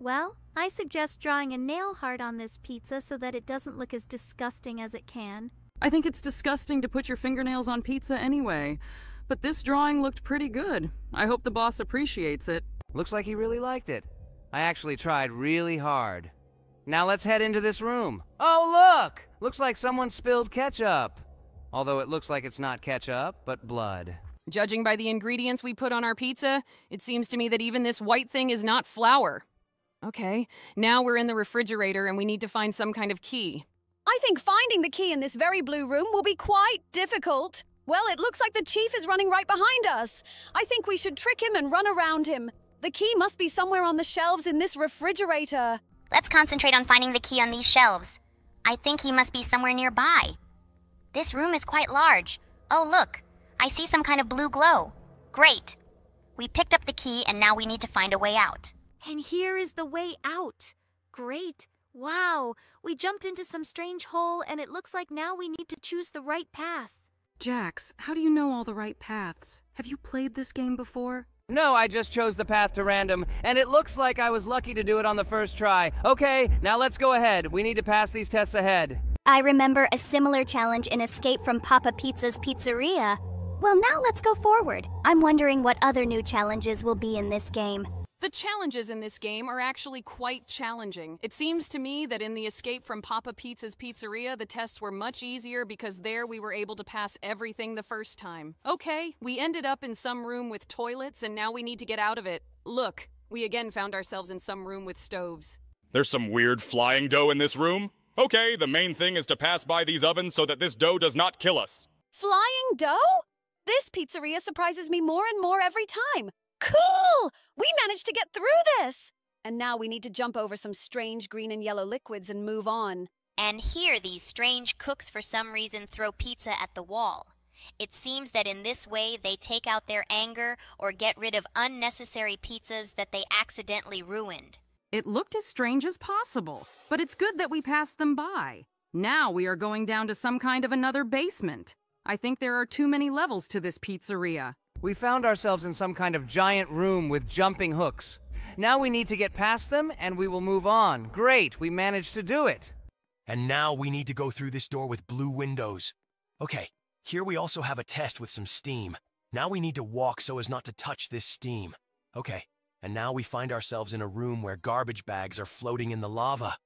Well, I suggest drawing a nail heart on this pizza so that it doesn't look as disgusting as it can. I think it's disgusting to put your fingernails on pizza anyway. But this drawing looked pretty good. I hope the boss appreciates it. Looks like he really liked it. I actually tried really hard. Now let's head into this room. Oh, look! Looks like someone spilled ketchup. Although it looks like it's not ketchup, but blood. Judging by the ingredients we put on our pizza, it seems to me that even this white thing is not flour. Okay, now we're in the refrigerator and we need to find some kind of key. I think finding the key in this very blue room will be quite difficult. Well, it looks like the chief is running right behind us. I think we should trick him and run around him. The key must be somewhere on the shelves in this refrigerator. Let's concentrate on finding the key on these shelves. I think he must be somewhere nearby. This room is quite large. Oh, look. I see some kind of blue glow. Great. We picked up the key and now we need to find a way out. And here is the way out. Great. Wow. We jumped into some strange hole and it looks like now we need to choose the right path. Jax, how do you know all the right paths? Have you played this game before? No, I just chose the path to random, and it looks like I was lucky to do it on the first try. Okay, now let's go ahead. We need to pass these tests ahead. I remember a similar challenge in Escape from Papa Pizza's Pizzeria. Well, now let's go forward. I'm wondering what other new challenges will be in this game. The challenges in this game are actually quite challenging. It seems to me that in the Escape from Papa Pizza's Pizzeria, the tests were much easier because there we were able to pass everything the first time. Okay, we ended up in some room with toilets and now we need to get out of it. Look, we again found ourselves in some room with stoves. There's some weird flying dough in this room? Okay, the main thing is to pass by these ovens so that this dough does not kill us. Flying dough? This pizzeria surprises me more and more every time. Cool! We managed to get through this! And now we need to jump over some strange green and yellow liquids and move on. And here these strange cooks for some reason throw pizza at the wall. It seems that in this way they take out their anger or get rid of unnecessary pizzas that they accidentally ruined. It looked as strange as possible, but it's good that we passed them by. Now we are going down to some kind of another basement. I think there are too many levels to this pizzeria. We found ourselves in some kind of giant room with jumping hooks. Now we need to get past them and we will move on. Great, we managed to do it. And now we need to go through this door with blue windows. Okay, here we also have a test with some steam. Now we need to walk so as not to touch this steam. Okay, and now we find ourselves in a room where garbage bags are floating in the lava.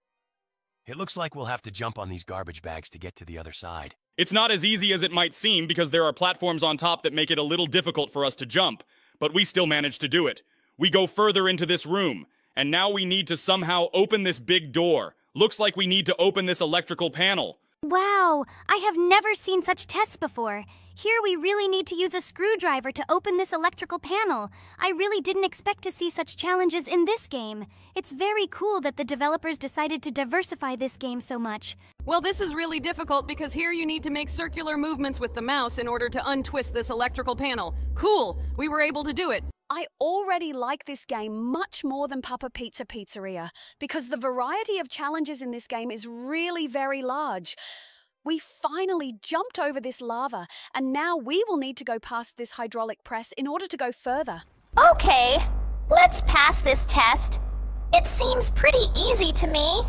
It looks like we'll have to jump on these garbage bags to get to the other side. It's not as easy as it might seem because there are platforms on top that make it a little difficult for us to jump, but we still manage to do it. We go further into this room, and now we need to somehow open this big door. Looks like we need to open this electrical panel. Wow, I have never seen such tests before. Here we really need to use a screwdriver to open this electrical panel. I really didn't expect to see such challenges in this game. It's very cool that the developers decided to diversify this game so much. Well, this is really difficult because here you need to make circular movements with the mouse in order to untwist this electrical panel. Cool, we were able to do it. I already like this game much more than Papa Pizza Pizzeria because the variety of challenges in this game is really very large. We finally jumped over this lava, and now we will need to go past this hydraulic press in order to go further. Okay, let's pass this test. It seems pretty easy to me.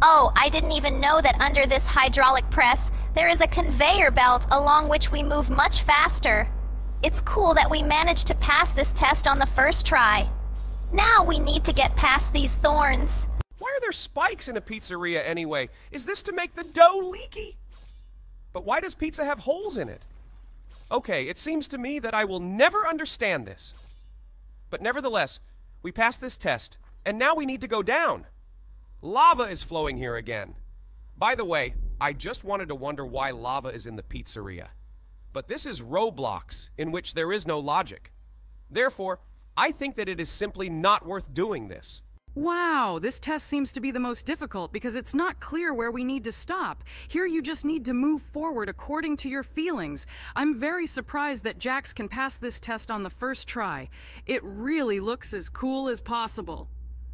Oh, I didn't even know that under this hydraulic press, there is a conveyor belt along which we move much faster. It's cool that we managed to pass this test on the first try. Now we need to get past these thorns. Why are there spikes in a pizzeria anyway? Is this to make the dough leaky? But why does pizza have holes in it? Okay, it seems to me that I will never understand this. But nevertheless, we passed this test, and now we need to go down. Lava is flowing here again. By the way, I just wanted to wonder why lava is in the pizzeria. But this is Roblox, in which there is no logic. Therefore, I think that it is simply not worth doing this. Wow, this test seems to be the most difficult because it's not clear where we need to stop. Here you just need to move forward according to your feelings. I'm very surprised that Jax can pass this test on the first try. It really looks as cool as possible.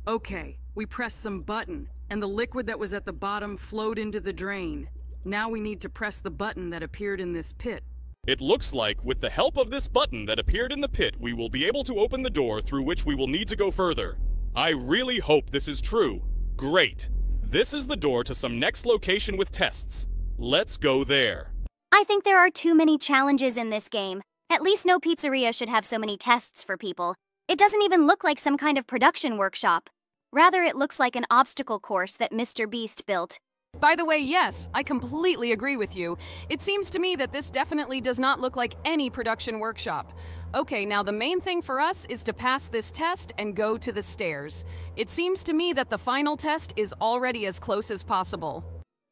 Okay, we press some button, and the liquid that was at the bottom flowed into the drain. Now we need to press the button that appeared in this pit. It looks like, with the help of this button that appeared in the pit, we will be able to open the door through which we will need to go further. I really hope this is true. Great. This is the door to some next location with tests. Let's go there. I think there are too many challenges in this game. At least no pizzeria should have so many tests for people. It doesn't even look like some kind of production workshop. Rather, it looks like an obstacle course that Mr. Beast built. By the way, yes, I completely agree with you. It seems to me that this definitely does not look like any production workshop. Okay, now the main thing for us is to pass this test and go to the stairs. It seems to me that the final test is already as close as possible.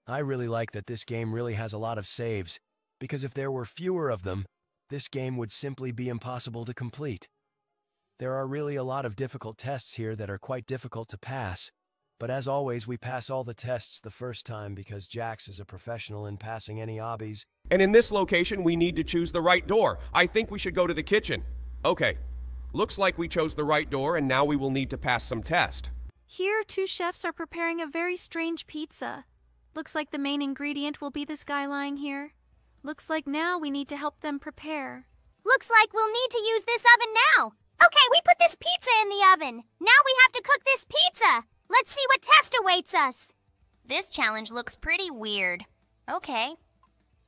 I really like that this game really has a lot of saves, because if there were fewer of them, this game would simply be impossible to complete. There are really a lot of difficult tests here that are quite difficult to pass, but as always, we pass all the tests the first time because Jax is a professional in passing any obbies. And in this location, we need to choose the right door. I think we should go to the kitchen. Okay. Looks like we chose the right door, and now we will need to pass some test. Here, two chefs are preparing a very strange pizza. Looks like the main ingredient will be this guy lying here. Looks like now we need to help them prepare. Looks like we'll need to use this oven now. Okay, we put this pizza in the oven. Now we have to cook this pizza. Let's see what test awaits us. This challenge looks pretty weird. Okay.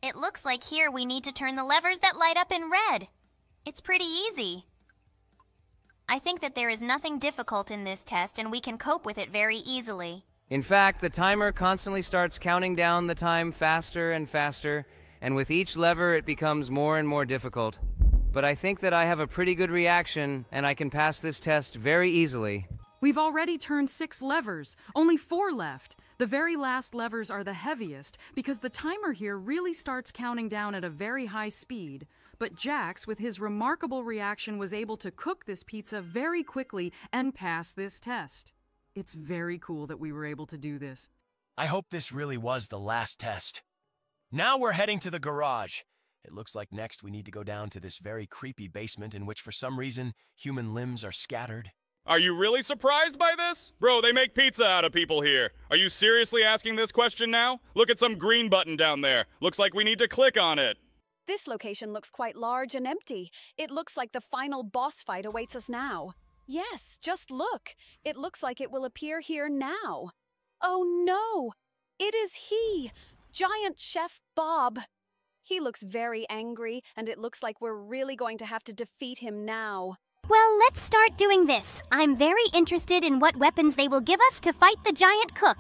It looks like here we need to turn the levers that light up in red. It's pretty easy. I think that there is nothing difficult in this test and we can cope with it very easily. In fact, the timer constantly starts counting down the time faster and faster, and with each lever it becomes more and more difficult. But I think that I have a pretty good reaction, and I can pass this test very easily. We've already turned six levers, only four left. The very last levers are the heaviest because the timer here really starts counting down at a very high speed. But Jax, with his remarkable reaction, was able to cook this pizza very quickly and pass this test. It's very cool that we were able to do this. I hope this really was the last test. Now we're heading to the garage. It looks like next we need to go down to this very creepy basement in which, for some reason, human limbs are scattered. Are you really surprised by this? Bro, they make pizza out of people here. Are you seriously asking this question now? Look at some green button down there. Looks like we need to click on it. This location looks quite large and empty. It looks like the final boss fight awaits us now. Yes, just look. It looks like it will appear here now. Oh no! It is he! Giant Chef Bob! He looks very angry, and it looks like we're really going to have to defeat him now. Well, let's start doing this. I'm very interested in what weapons they will give us to fight the giant cook.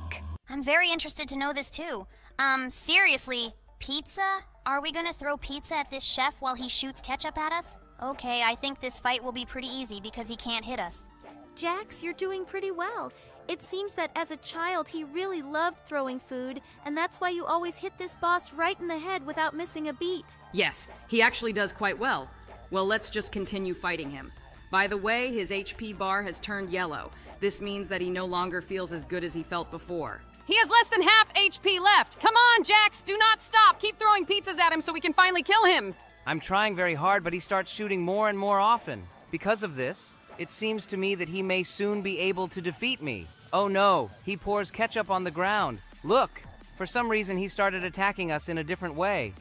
I'm very interested to know this too. Um, seriously, pizza? Are we gonna throw pizza at this chef while he shoots ketchup at us? Okay, I think this fight will be pretty easy because he can't hit us. Jax, you're doing pretty well. It seems that as a child he really loved throwing food, and that's why you always hit this boss right in the head without missing a beat. Yes, he actually does quite well. Well, let's just continue fighting him. By the way, his HP bar has turned yellow. This means that he no longer feels as good as he felt before. He has less than half HP left. Come on, Jax, do not stop. Keep throwing pizzas at him so we can finally kill him. I'm trying very hard, but he starts shooting more and more often. Because of this, it seems to me that he may soon be able to defeat me. Oh no, he pours ketchup on the ground. Look, for some reason he started attacking us in a different way.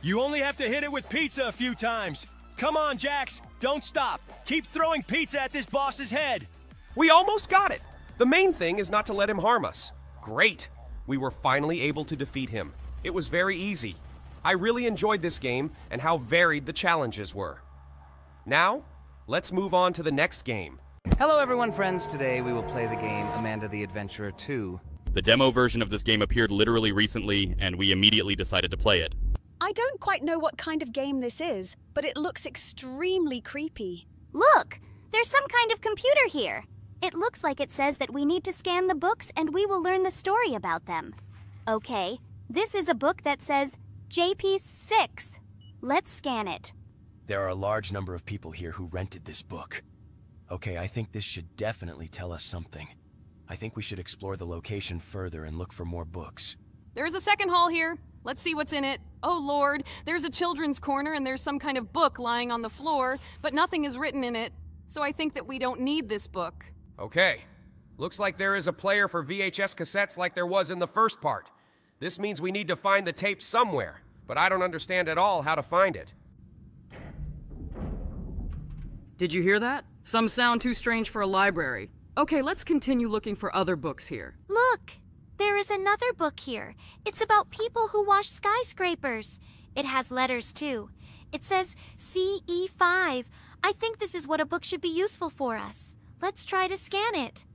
You only have to hit it with pizza a few times. Come on, Jax, don't stop. Keep throwing pizza at this boss's head. We almost got it. The main thing is not to let him harm us. Great. We were finally able to defeat him. It was very easy. I really enjoyed this game and how varied the challenges were. Now, let's move on to the next game. Hello everyone friends, today we will play the game Amanda the Adventurer 2. The demo version of this game appeared literally recently, and we immediately decided to play it. I don't quite know what kind of game this is, but it looks extremely creepy. Look, there's some kind of computer here. It looks like it says that we need to scan the books and we will learn the story about them. Okay, this is a book that says JP6. Let's scan it. There are a large number of people here who rented this book. Okay, I think this should definitely tell us something. I think we should explore the location further and look for more books. There's a second hall here. Let's see what's in it. Oh lord, there's a children's corner and there's some kind of book lying on the floor, but nothing is written in it. So I think that we don't need this book. Okay. Looks like there is a player for VHS cassettes like there was in the first part. This means we need to find the tape somewhere, but I don't understand at all how to find it. Did you hear that? Some sound too strange for a library. Okay, let's continue looking for other books here. Look! There is another book here. It's about people who wash skyscrapers. It has letters too. It says CE5. I think this is what a book should be useful for us. Let's try to scan it.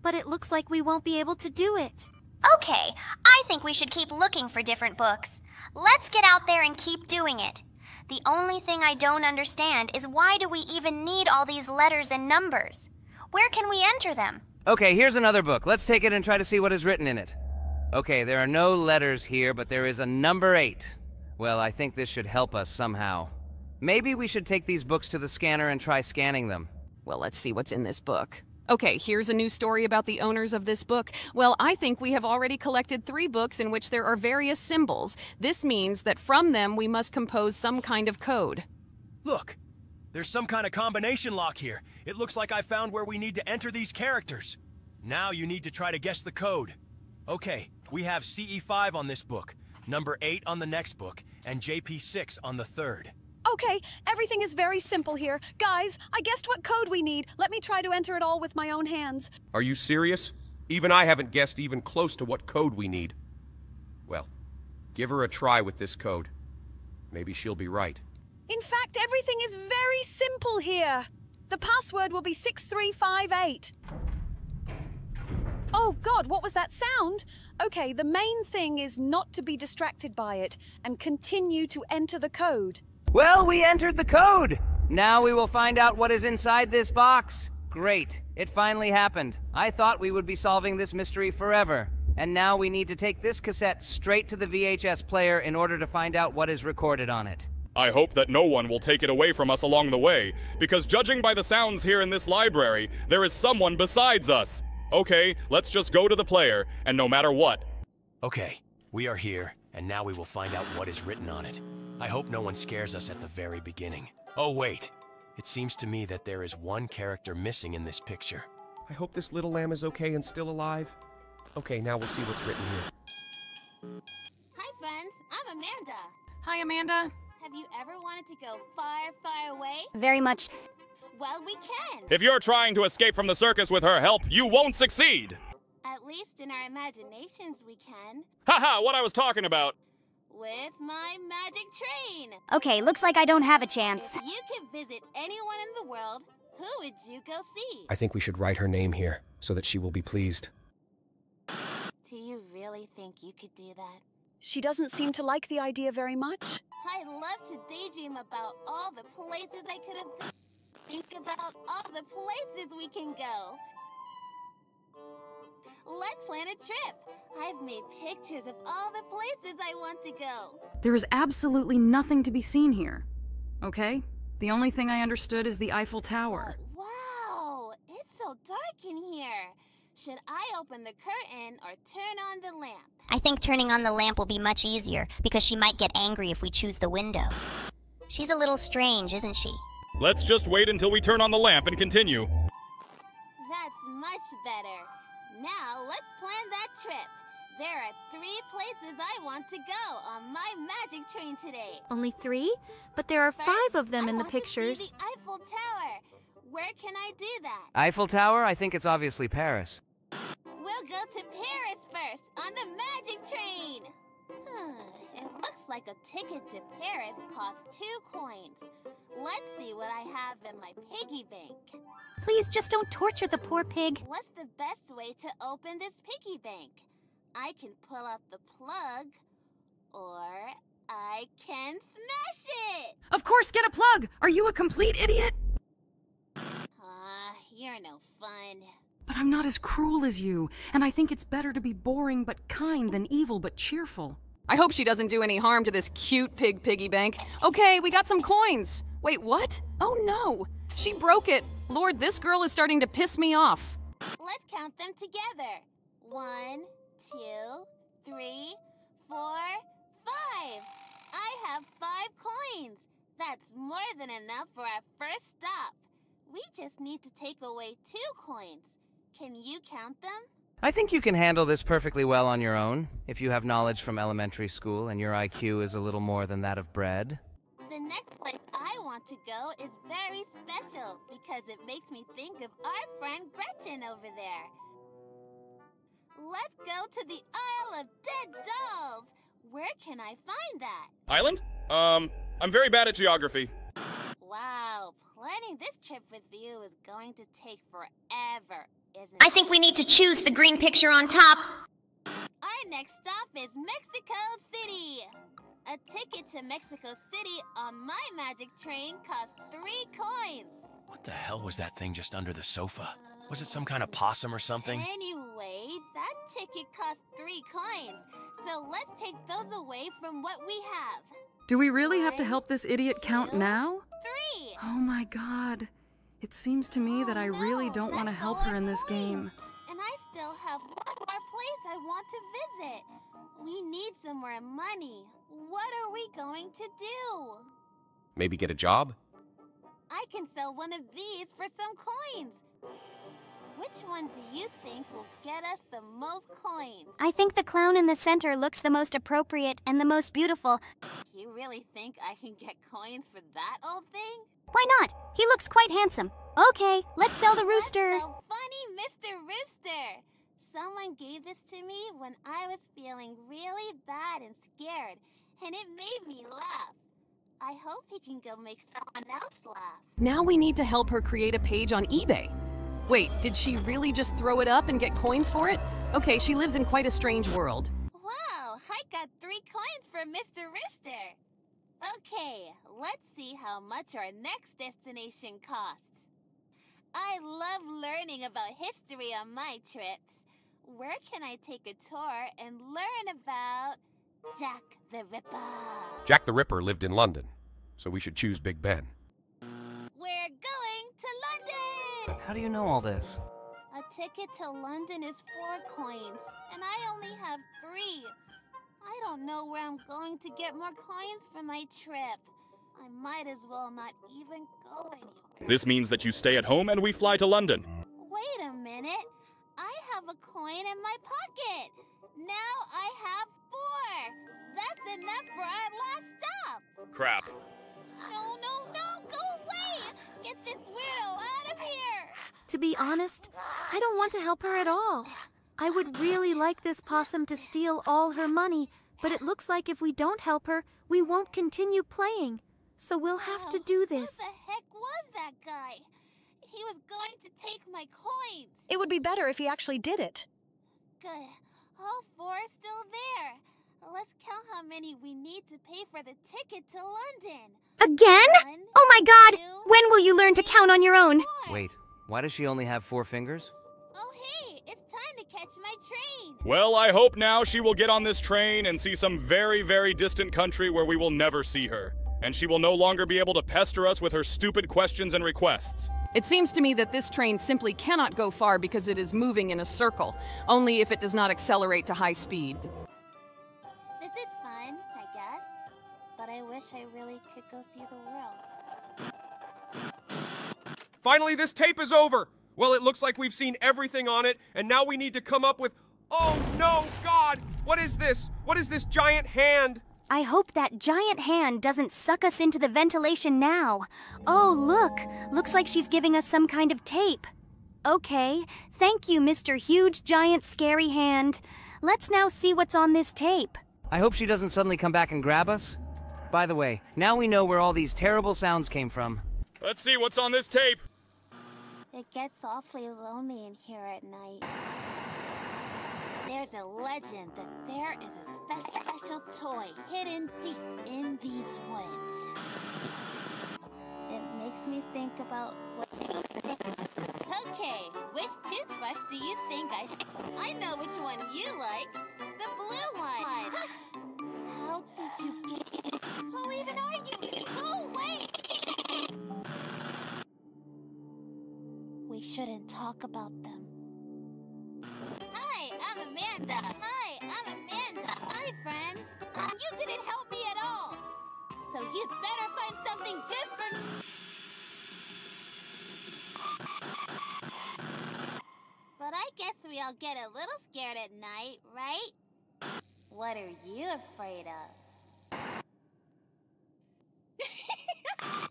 But it looks like we won't be able to do it. Okay, I think we should keep looking for different books. Let's get out there and keep doing it. The only thing I don't understand is why do we even need all these letters and numbers? Where can we enter them? Okay, here's another book. Let's take it and try to see what is written in it. Okay, there are no letters here, but there is a number eight. Well, I think this should help us somehow. Maybe we should take these books to the scanner and try scanning them. Well, let's see what's in this book. Okay, here's a new story about the owners of this book. Well, I think we have already collected three books in which there are various symbols. This means that from them we must compose some kind of code. Look, there's some kind of combination lock here. It looks like I found where we need to enter these characters. Now you need to try to guess the code. Okay, we have CE5 on this book, number 8 on the next book, and JP6 on the third. Okay, everything is very simple here. Guys, I guessed what code we need. Let me try to enter it all with my own hands. Are you serious? Even I haven't guessed even close to what code we need. Well, give her a try with this code. Maybe she'll be right. In fact, everything is very simple here. The password will be 6358. Oh god, what was that sound? Okay, the main thing is not to be distracted by it and continue to enter the code. Well, we entered the code! Now we will find out what is inside this box. Great. It finally happened. I thought we would be solving this mystery forever. And now we need to take this cassette straight to the VHS player in order to find out what is recorded on it. I hope that no one will take it away from us along the way, because judging by the sounds here in this library, there is someone besides us. Okay, let's just go to the player, and no matter what. Okay, we are here, and now we will find out what is written on it. I hope no one scares us at the very beginning. Oh, wait. It seems to me that there is one character missing in this picture. I hope this little lamb is okay and still alive. Okay, now we'll see what's written here. Hi, friends. I'm Amanda. Hi, Amanda. Have you ever wanted to go far, far away? Very much. Well, we can. If you're trying to escape from the circus with her help, you won't succeed. At least in our imaginations, we can. Haha, what I was talking about. With my magic train. Okay, looks like I don't have a chance. If you could visit anyone in the world, who would you go see? I think we should write her name here so that she will be pleased. Do you really think you could do that? She doesn't seem to like the idea very much. I love to daydream about all the places I could have. Been. Think about all the places we can go. Let's plan a trip. I've made pictures of all the places I want to go. There is absolutely nothing to be seen here. Okay? The only thing I understood is the Eiffel Tower. Wow, it's so dark in here. Should I open the curtain or turn on the lamp? I think turning on the lamp will be much easier because she might get angry if we choose the window. She's a little strange, isn't she? Let's just wait until we turn on the lamp and continue. That's much better. Now let's plan that trip. There are three places I want to go on my magic train today. Only three? But there are five of them I in the want to see pictures. the Eiffel Tower. Where can I do that? Eiffel Tower? I think it's obviously Paris. We'll go to Paris first on the magic train. it looks like a ticket to Paris costs two coins. Let's see what I have in my piggy bank. Please just don't torture the poor pig. What's the best way to open this piggy bank? I can pull out the plug, or I can smash it! Of course, get a plug! Are you a complete idiot? Aw, you're no fun. But I'm not as cruel as you, and I think it's better to be boring but kind than evil but cheerful. I hope she doesn't do any harm to this cute pig piggy bank. Okay, we got some coins. Wait, what? Oh no! She broke it! Lord, this girl is starting to piss me off. Let's count them together. One, two, three, four, five. I have five coins. That's more than enough for our first stop. We just need to take away two coins. Can you count them? I think you can handle this perfectly well on your own, if you have knowledge from elementary school and your IQ is a little more than that of bread. The next place I want to go is very special because it makes me think of our friend Gretchen over there. Let's go to the Isle of Dead Dolls. Where can I find that? Island? Um, I'm very bad at geography. Wow, planning this trip with you is going to take forever, isn't it? I think we need to choose the green picture on top. Our next stop is Mexico City. A ticket to Mexico City on my magic train costs three coins. What the hell was that thing just under the sofa? Was it some kind of possum or something? Anyway, that ticket costs three coins. So let's take those away from what we have. Do we really have to help this idiot count now? Three! Oh my god. It seems to me oh, that I really don't want to help her in this game. And I still have one more place I want to visit. We need some more money. What are we going to do? Maybe get a job? I can sell one of these for some coins. Which one do you think will get us the most coins? I think the clown in the center looks the most appropriate and the most beautiful. You really think I can get coins for that old thing? Why not? He looks quite handsome. Okay, let's sell the rooster. So funny, Mr. Rooster. Someone gave this to me when I was feeling really bad and scared, and it made me laugh. I hope he can go make someone else laugh. Now we need to help her create a page on eBay. Wait, did she really just throw it up and get coins for it? Okay, she lives in quite a strange world. Wow, I got three coins for Mr. Rooster. Okay, let's see how much our next destination costs. I love learning about history on my trips. Where can I take a tour and learn about Jack the Ripper? Jack the Ripper lived in London, so we should choose Big Ben. We're going to London! How do you know all this? A ticket to London is four coins, and I only have three. I don't know where I'm going to get more coins for my trip. I might as well not even go anywhere. This means that you stay at home and we fly to London. Wait a minute. I have a coin in my pocket. Now I have four. That's enough for our last stop. Crap. No, no, no, go away! Get this weirdo out of here! To be honest, I don't want to help her at all. I would really like this possum to steal all her money, but it looks like if we don't help her, we won't continue playing. So we'll have to oh, do this. Who the heck was that guy? He was going to take my coins. It would be better if he actually did it. Good. All four are still there. Let's count how many we need to pay for the ticket to London. Again? One, Oh my god! two, When will you learn to count on your own? four. Wait, why does she only have four fingers? Oh, hey, it's time to catch my train. Well, I hope now she will get on this train and see some very, very distant country where we will never see her. And she will no longer be able to pester us with her stupid questions and requests. It seems to me that this train simply cannot go far because it is moving in a circle, only if it does not accelerate to high speed. I really could go see the world. Finally, this tape is over! Well, it looks like we've seen everything on it, and now we need to come up with. Oh no, God! What is this? What is this giant hand? I hope that giant hand doesn't suck us into the ventilation now. Oh, look! Looks like she's giving us some kind of tape. Okay, thank you, Mr. Huge Giant Scary Hand. Let's now see what's on this tape. I hope she doesn't suddenly come back and grab us. By the way, now we know where all these terrible sounds came from. Let's see what's on this tape. It gets awfully lonely in here at night. There's a legend that there is a spe- special toy hidden deep in these woods. It makes me think about what. Okay, which toothbrush do you think I should? I know which one you like. The blue one. How did you get? Who even are you? Wait! We shouldn't talk about them. Hi, I'm Amanda. Hi, I'm Amanda. Hi, friends. You didn't help me at all. So you'd better find something good for me. But I guess we all get a little scared at night, right? What are you afraid of?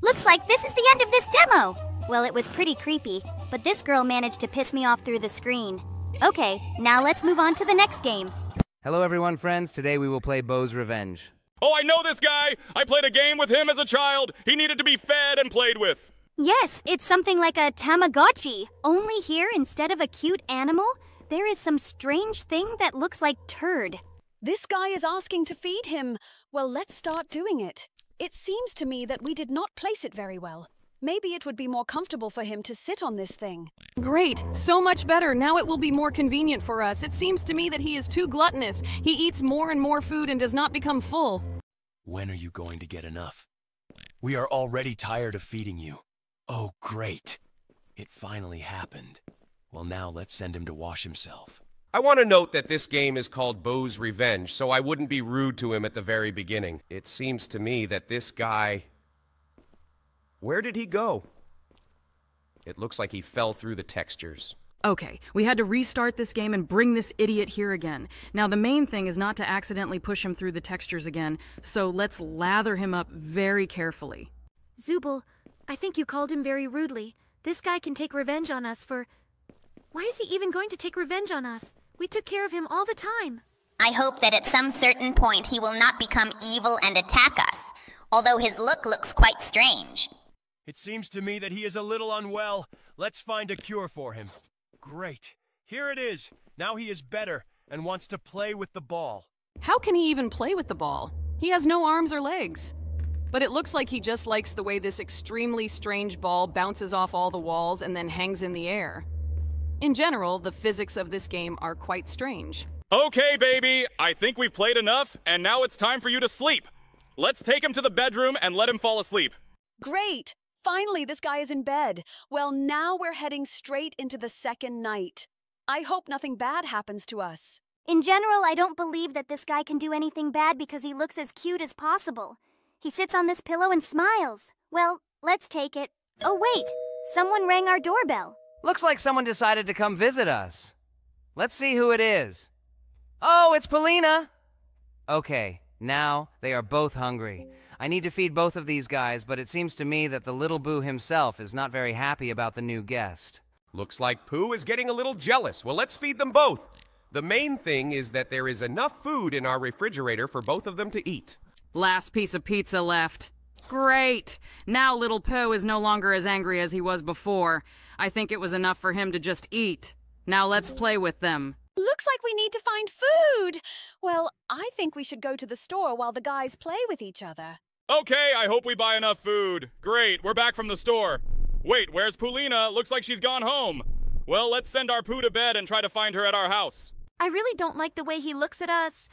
Looks like this is the end of this demo. Well, it was pretty creepy, but this girl managed to piss me off through the screen. Okay, now let's move on to the next game. Hello, everyone, friends. Today we will play Bou's Revenge. Oh, I know this guy! I played a game with him as a child. He needed to be fed and played with. Yes, it's something like a Tamagotchi. Only here, instead of a cute animal, there is some strange thing that looks like turd. This guy is asking to feed him. Well, let's start doing it. It seems to me that we did not place it very well. Maybe it would be more comfortable for him to sit on this thing. Great, so much better. Now it will be more convenient for us. It seems to me that he is too gluttonous. He eats more and more food and does not become full. When are you going to get enough? We are already tired of feeding you. Oh, great. It finally happened. Well, now let's send him to wash himself. I want to note that this game is called Bou's Revenge, so I wouldn't be rude to him at the very beginning. It seems to me that this guy. Where did he go? It looks like he fell through the textures. Okay, we had to restart this game and bring this idiot here again. Now, the main thing is not to accidentally push him through the textures again, so let's lather him up very carefully. Zooble, I think you called him very rudely. This guy can take revenge on us for. Why is he even going to take revenge on us? We took care of him all the time. I hope that at some certain point he will not become evil and attack us, although his look looks quite strange. It seems to me that he is a little unwell. Let's find a cure for him. Great. Here it is. Now he is better and wants to play with the ball. How can he even play with the ball? He has no arms or legs. But it looks like he just likes the way this extremely strange ball bounces off all the walls and then hangs in the air. In general, the physics of this game are quite strange. Okay, baby, I think we've played enough, and now it's time for you to sleep. Let's take him to the bedroom and let him fall asleep. Great! Finally, this guy is in bed. Well, now we're heading straight into the second night. I hope nothing bad happens to us. In general, I don't believe that this guy can do anything bad because he looks as cute as possible. He sits on this pillow and smiles. Well, let's take it. Oh, wait! Someone rang our doorbell. Looks like someone decided to come visit us. Let's see who it is. Oh, it's Polina! Okay, now they are both hungry. I need to feed both of these guys, but it seems to me that the little Boo himself is not very happy about the new guest. Looks like Pooh is getting a little jealous. Well, let's feed them both. The main thing is that there is enough food in our refrigerator for both of them to eat. Last piece of pizza left. Great! Now little Poe is no longer as angry as he was before. I think it was enough for him to just eat. Now let's play with them. Looks like we need to find food. Well, I think we should go to the store while the guys play with each other. Okay, I hope we buy enough food. Great, we're back from the store. Wait, where's Pulina? Looks like she's gone home. Well, let's send our poo to bed and try to find her at our house. I really don't like the way he looks at us.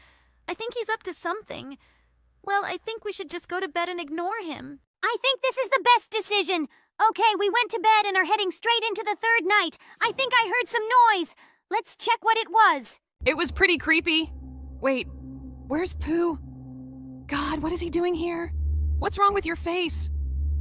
I think he's up to something. Well, I think we should just go to bed and ignore him. I think this is the best decision. Okay, we went to bed and are heading straight into the third night. I think I heard some noise. Let's check what it was. It was pretty creepy. Wait, where's Pooh? God, what is he doing here? What's wrong with your face?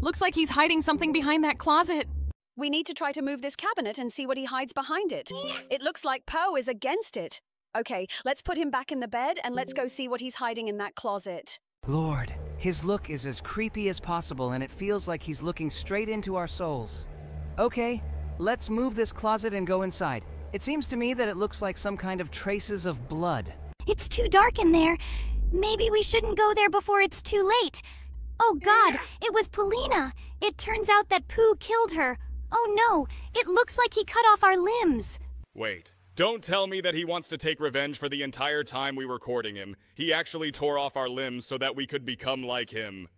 Looks like he's hiding something behind that closet. We need to try to move this cabinet and see what he hides behind it. It looks like Poe is against it. Okay, let's put him back in the bed and let's go see what he's hiding in that closet. Lord, his look is as creepy as possible, and it feels like he's looking straight into our souls. Okay, let's move this closet and go inside. It seems to me that it looks like some kind of traces of blood. It's too dark in there. Maybe we shouldn't go there before it's too late. Oh god, it was Polina. It turns out that Pooh killed her. Oh no, it looks like he cut off our limbs. Wait, Don't tell me that he wants to take revenge for the entire time we were courting him. He actually tore off our limbs so that we could become like him.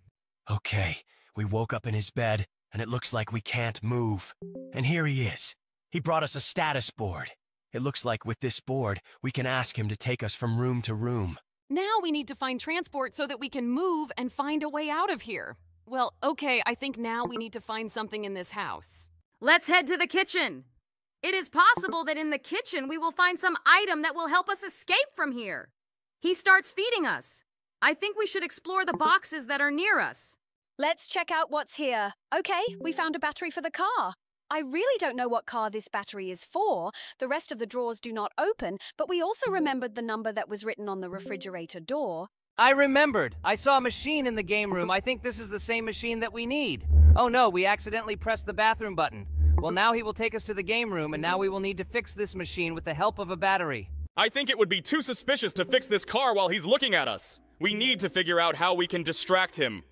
Okay, we woke up in his bed, and it looks like we can't move. And here he is. He brought us a status board. It looks like with this board, we can ask him to take us from room to room. Now we need to find transport so that we can move and find a way out of here. Well, okay, I think now we need to find something in this house. Let's head to the kitchen. It is possible that in the kitchen we will find some item that will help us escape from here. He starts feeding us. I think we should explore the boxes that are near us. Let's check out what's here. Okay, we found a battery for the car. I really don't know what car this battery is for. The rest of the drawers do not open, but we also remembered the number that was written on the refrigerator door. I remembered. I saw a machine in the game room. I think this is the same machine that we need. Oh no, we accidentally pressed the bathroom button. Well, now he will take us to the game room, and now we will need to fix this machine with the help of a battery. I think it would be too suspicious to fix this car while he's looking at us. We need to figure out how we can distract him.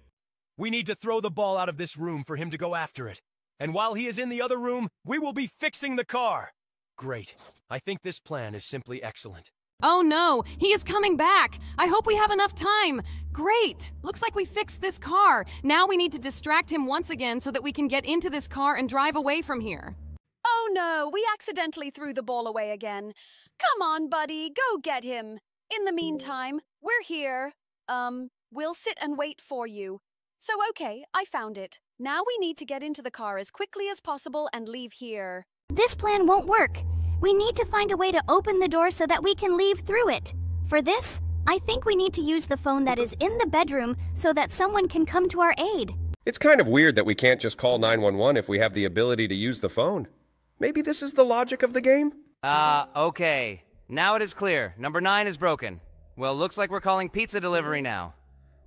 We need to throw the ball out of this room for him to go after it. And while he is in the other room, we will be fixing the car. Great. I think this plan is simply excellent. Oh no, he is coming back. I hope we have enough time. Great. Looks like we fixed this car. Now we need to distract him once again so that we can get into this car and drive away from here. Oh no, we accidentally threw the ball away again. Come on, buddy, go get him. In the meantime, we're here. Um, we'll sit and wait for you. So, okay, I found it. Now we need to get into the car as quickly as possible and leave here. This plan won't work. We need to find a way to open the door so that we can leave through it. For this, I think we need to use the phone that is in the bedroom so that someone can come to our aid. It's kind of weird that we can't just call 911 if we have the ability to use the phone. Maybe this is the logic of the game? Ah, uh, okay. Now it is clear. Number nine is broken. Well, looks like we're calling pizza delivery now.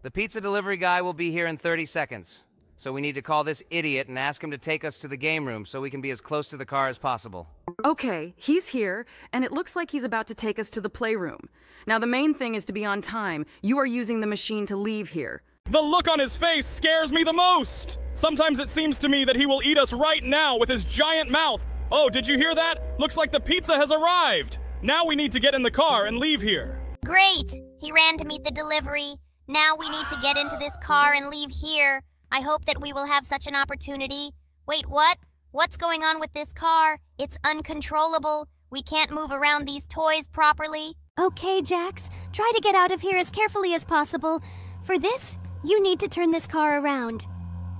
The pizza delivery guy will be here in 30 seconds. So we need to call this idiot and ask him to take us to the game room so we can be as close to the car as possible. Okay, he's here, and it looks like he's about to take us to the playroom. Now, the main thing is to be on time. You are using the machine to leave here. The look on his face scares me the most! Sometimes it seems to me that he will eat us right now with his giant mouth. Oh, did you hear that? Looks like the pizza has arrived! Now we need to get in the car and leave here. Great! He ran to meet the delivery. Now we need to get into this car and leave here. I hope that we will have such an opportunity. Wait, what? What's going on with this car? It's uncontrollable. We can't move around these toys properly. Okay, Jax. Try to get out of here as carefully as possible. For this, you need to turn this car around.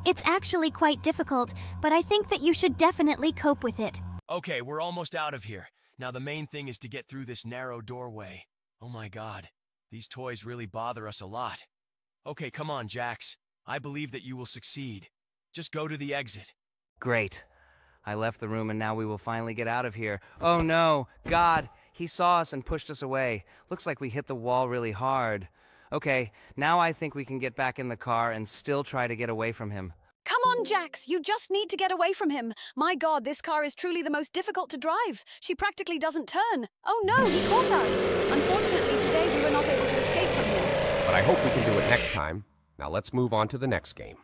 It's actually quite difficult, but I think that you should definitely cope with it. Okay, we're almost out of here. Now the main thing is to get through this narrow doorway. Oh my god, these toys really bother us a lot. Okay, come on, Jax. I believe that you will succeed. Just go to the exit. Great. I left the room and now we will finally get out of here. Oh no! God! He saw us and pushed us away. Looks like we hit the wall really hard. Okay, now I think we can get back in the car and still try to get away from him. Come on, Jax, you just need to get away from him. My god, this car is truly the most difficult to drive. She practically doesn't turn. Oh no, he caught us. Unfortunately, today we were not able to escape from him. But I hope we can do it next time. Now let's move on to the next game.